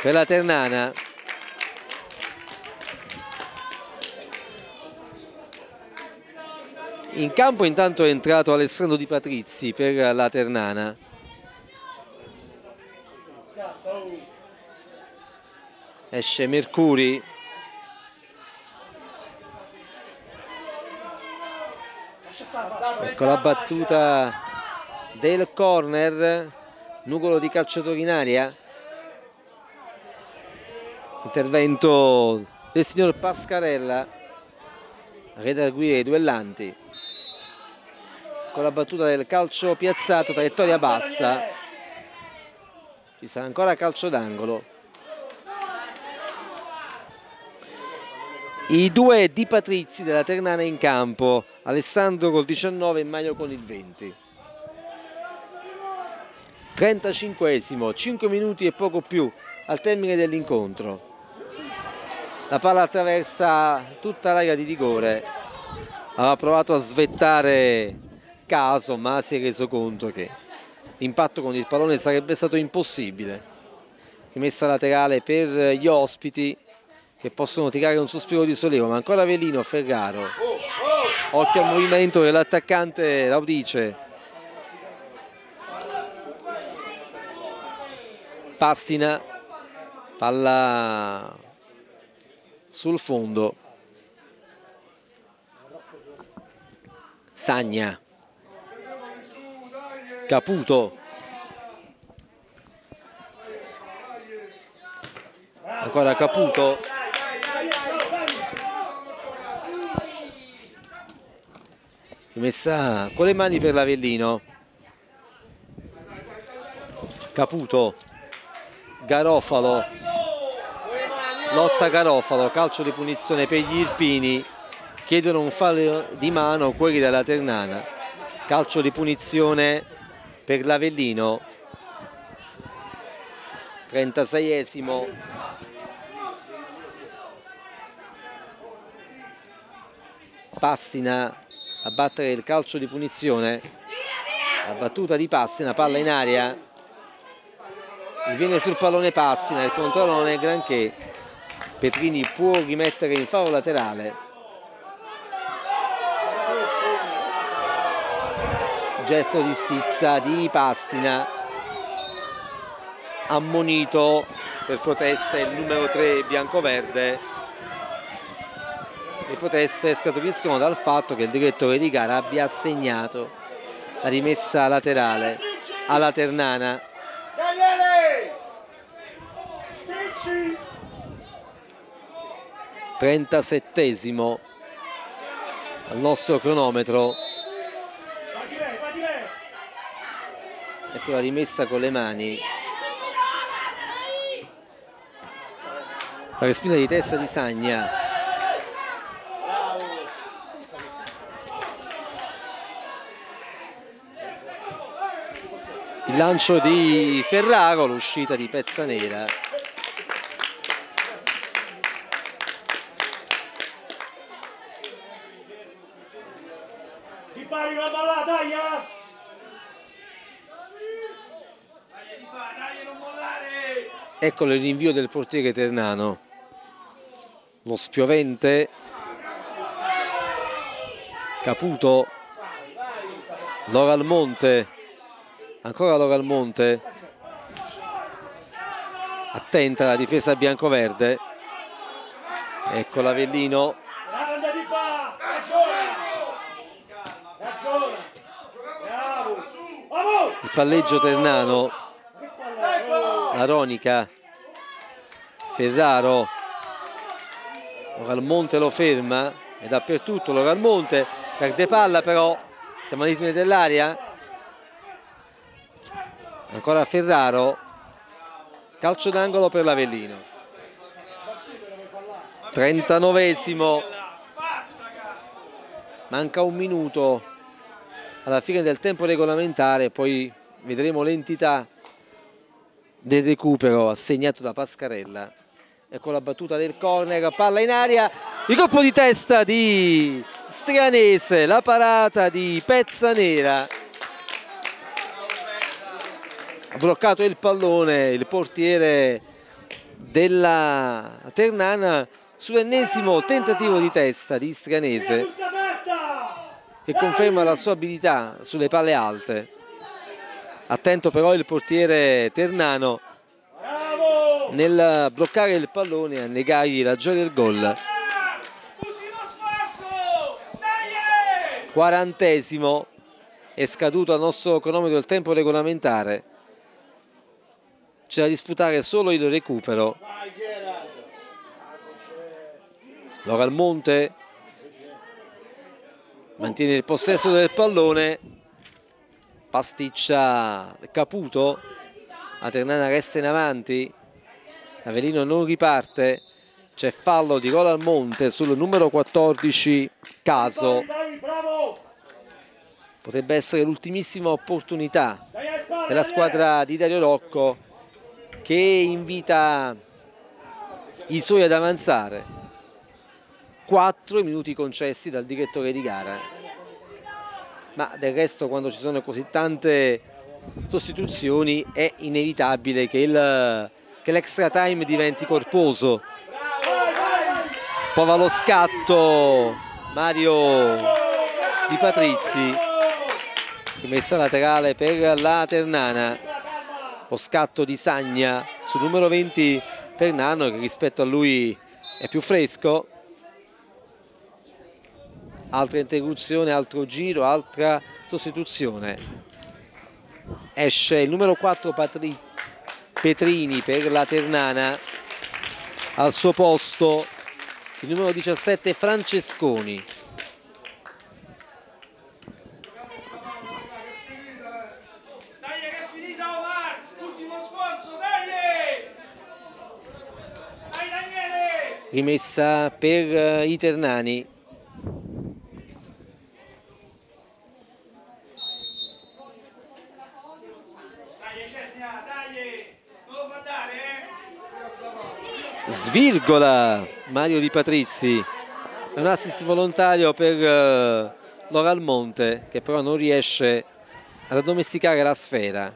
per la Ternana in campo intanto è entrato Alessandro Di Patrizi per la Ternana. Esce Mercuri. Ecco la battuta del corner nugolo di calciatori in aria. Intervento del signor Pascarella. Redarguire i duellanti con la battuta del calcio piazzato traiettoria bassa. Ci sarà ancora calcio d'angolo. I due di Patrizi della Ternana in campo. Alessandro col 19 e Mario con il 20 35esimo, 5 minuti e poco più al termine dell'incontro. La palla attraversa tutta l'area di rigore, aveva provato a svettare Caso ma si è reso conto che l'impatto con il pallone sarebbe stato impossibile. Rimessa laterale per gli ospiti che possono tirare un sospiro di sollievo, ma ancora Velino, Ferraro. Occhio al movimento dell'attaccante Raudice Pastina, palla sul fondo. Sagna. Caputo. Ancora Caputo. Messa con le mani per l'Avellino. Caputo Garofalo lotta Garofalo calcio di punizione per gli Irpini chiedono un fallo di mano quelli della Ternana calcio di punizione per l'Avellino. 36esimo Pastina a battere il calcio di punizione. La battuta di Pastina palla in aria. Viene sul pallone Passina, il controllo non è granché, Petrini può rimettere in faro laterale. Gesto di stizza di Pastina, ammonito per protesta il numero 3 bianco-verde. Le proteste scaturiscono dal fatto che il direttore di gara abbia assegnato la rimessa laterale alla Ternana 37esimo al nostro cronometro ecco la rimessa con le mani. La respina di testa di Sagna. Il lancio di Ferraro l'uscita di Pezzanera Eccolo il rinvio del portiere Ternano. Lo spiovente. Caputo. Lora al monte. Ancora Lora al monte. Attenta la difesa bianco-verde. Ecco l'Avellino. Il palleggio Ternano Aronica Ferraro. Localmonte lo ferma è dappertutto Localmonte perde palla però siamo al ritmo dell'aria ancora Ferraro. Calcio d'angolo per l'Avellino. 39esimo manca un minuto alla fine del tempo regolamentare poi vedremo l'entità del recupero assegnato da Pascarella ecco la battuta del corner palla in aria. Il colpo di testa di Strianese la parata di Pezzanera ha bloccato il pallone il portiere della Ternana sull'ennesimo tentativo di testa di Strianese che conferma la sua abilità sulle palle alte. Attento però il portiere Ternano nel bloccare il pallone e a negargli la gioia del gol. Quarantesimo è scaduto al nostro cronometro il tempo regolamentare. C'è da disputare solo il recupero. Loralmonte mantiene il possesso del pallone. Pasticcia Caputo. La Ternana resta in avanti Avelino non riparte. C'è fallo di gol al monte sul numero 14 Caso. Potrebbe essere l'ultimissima opportunità della squadra di Dario Rocco che invita i suoi ad avanzare. 4 minuti concessi dal direttore di gara. Ma del resto quando ci sono così tante sostituzioni è inevitabile che, l'extra time diventi corposo. Prova lo scatto Mario Di Patrizi rimessa laterale per la Ternana. Lo scatto di Sagna sul numero 20 Ternano che rispetto a lui è più fresco. Altra interruzione, altro giro, altra sostituzione. Esce il numero 4 Patri Petrini per la Ternana, al suo posto il numero 17 Francesconi. rimessa per i Ternani svirgola Mario Di Patrizi è un assist volontario per uh, Lora Almonte che però non riesce ad addomesticare la sfera.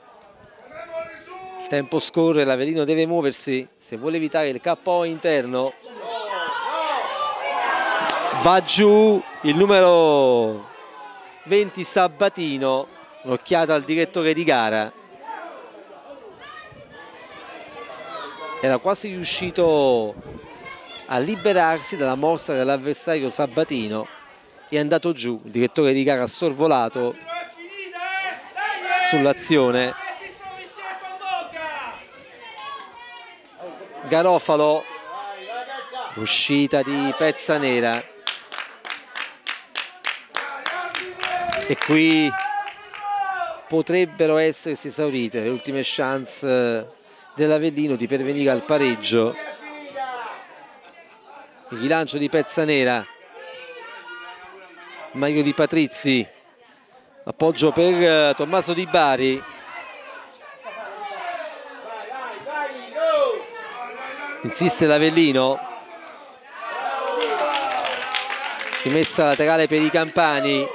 Il tempo scorre, l'Avelino deve muoversi. Se vuole evitare il KO interno va giù il numero 20 Sabatino un'occhiata al direttore di gara era quasi riuscito a liberarsi dalla morsa dell'avversario Sabatino è andato giù, il direttore di gara ha sorvolato sull'azione. Garofalo uscita di pezza nera. E qui potrebbero essersi esaurite le ultime chance dell'Avellino di pervenire al pareggio. Il rilancio di Pezzanera. Mario Di Patrizzi. Appoggio per eh, Tommaso Di Bari. Insiste l'Avellino. Rimessa laterale per i Campani.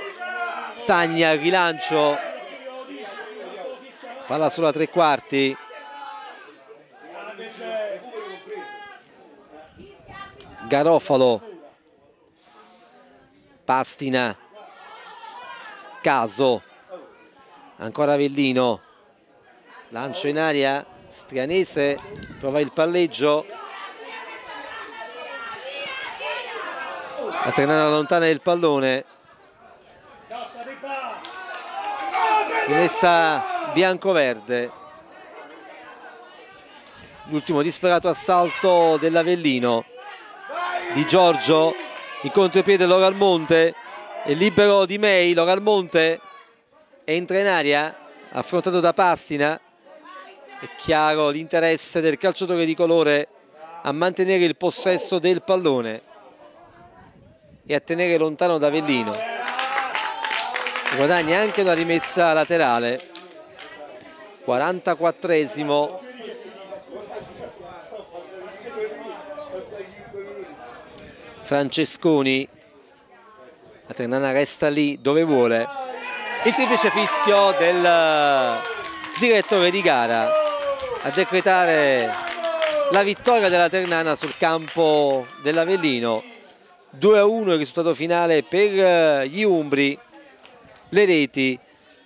Sagna rilancio. Palla sulla tre quarti. Garofalo Pastina Caso ancora Avellino lancio in aria Strianese prova il palleggio. La Ternana lontana del pallone. Rimessa bianco-verde. L'ultimo disperato assalto dell'Avellino di Giorgio in contropiede Loral Monte è libero di May Loral Monte entra in aria affrontato da Pastina. È chiaro l'interesse del calciatore di colore a mantenere il possesso del pallone e a tenere lontano D'Avellino guadagna anche una rimessa laterale. 44esimo Francesconi. La Ternana resta lì dove vuole. Il triplice fischio del direttore di gara a decretare la vittoria della Ternana sul campo dell'Avellino. 2 a 1 il risultato finale per gli Umbri. Le reti.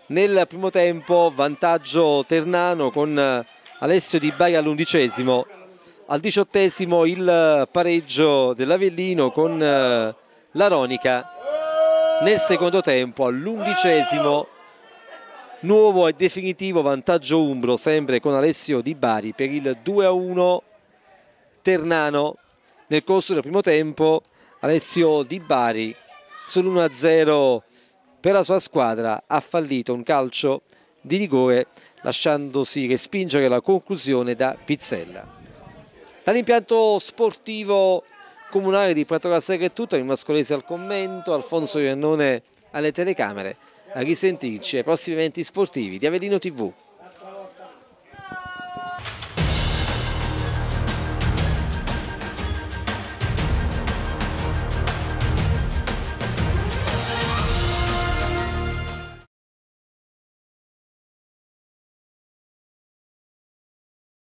Nel primo tempo vantaggio Ternano con Alessio Di Bari all'undicesimo al diciottesimo il pareggio dell'Avellino con la Ronica. Nel secondo tempo all'undicesimo nuovo e definitivo vantaggio Umbro sempre con Alessio Di Bari per il 2 a 1 Ternano. Nel corso del primo tempo Alessio Di Bari sull'1 a 0 per la sua squadra. Ha fallito un calcio di rigore lasciandosi respingere la conclusione da Pizzella dall'impianto sportivo comunale di Prato Sega è tutto, il Mascolese al commento, Alfonso Iannone alle telecamere a risentirci ai prossimi eventi sportivi di Avellino TV.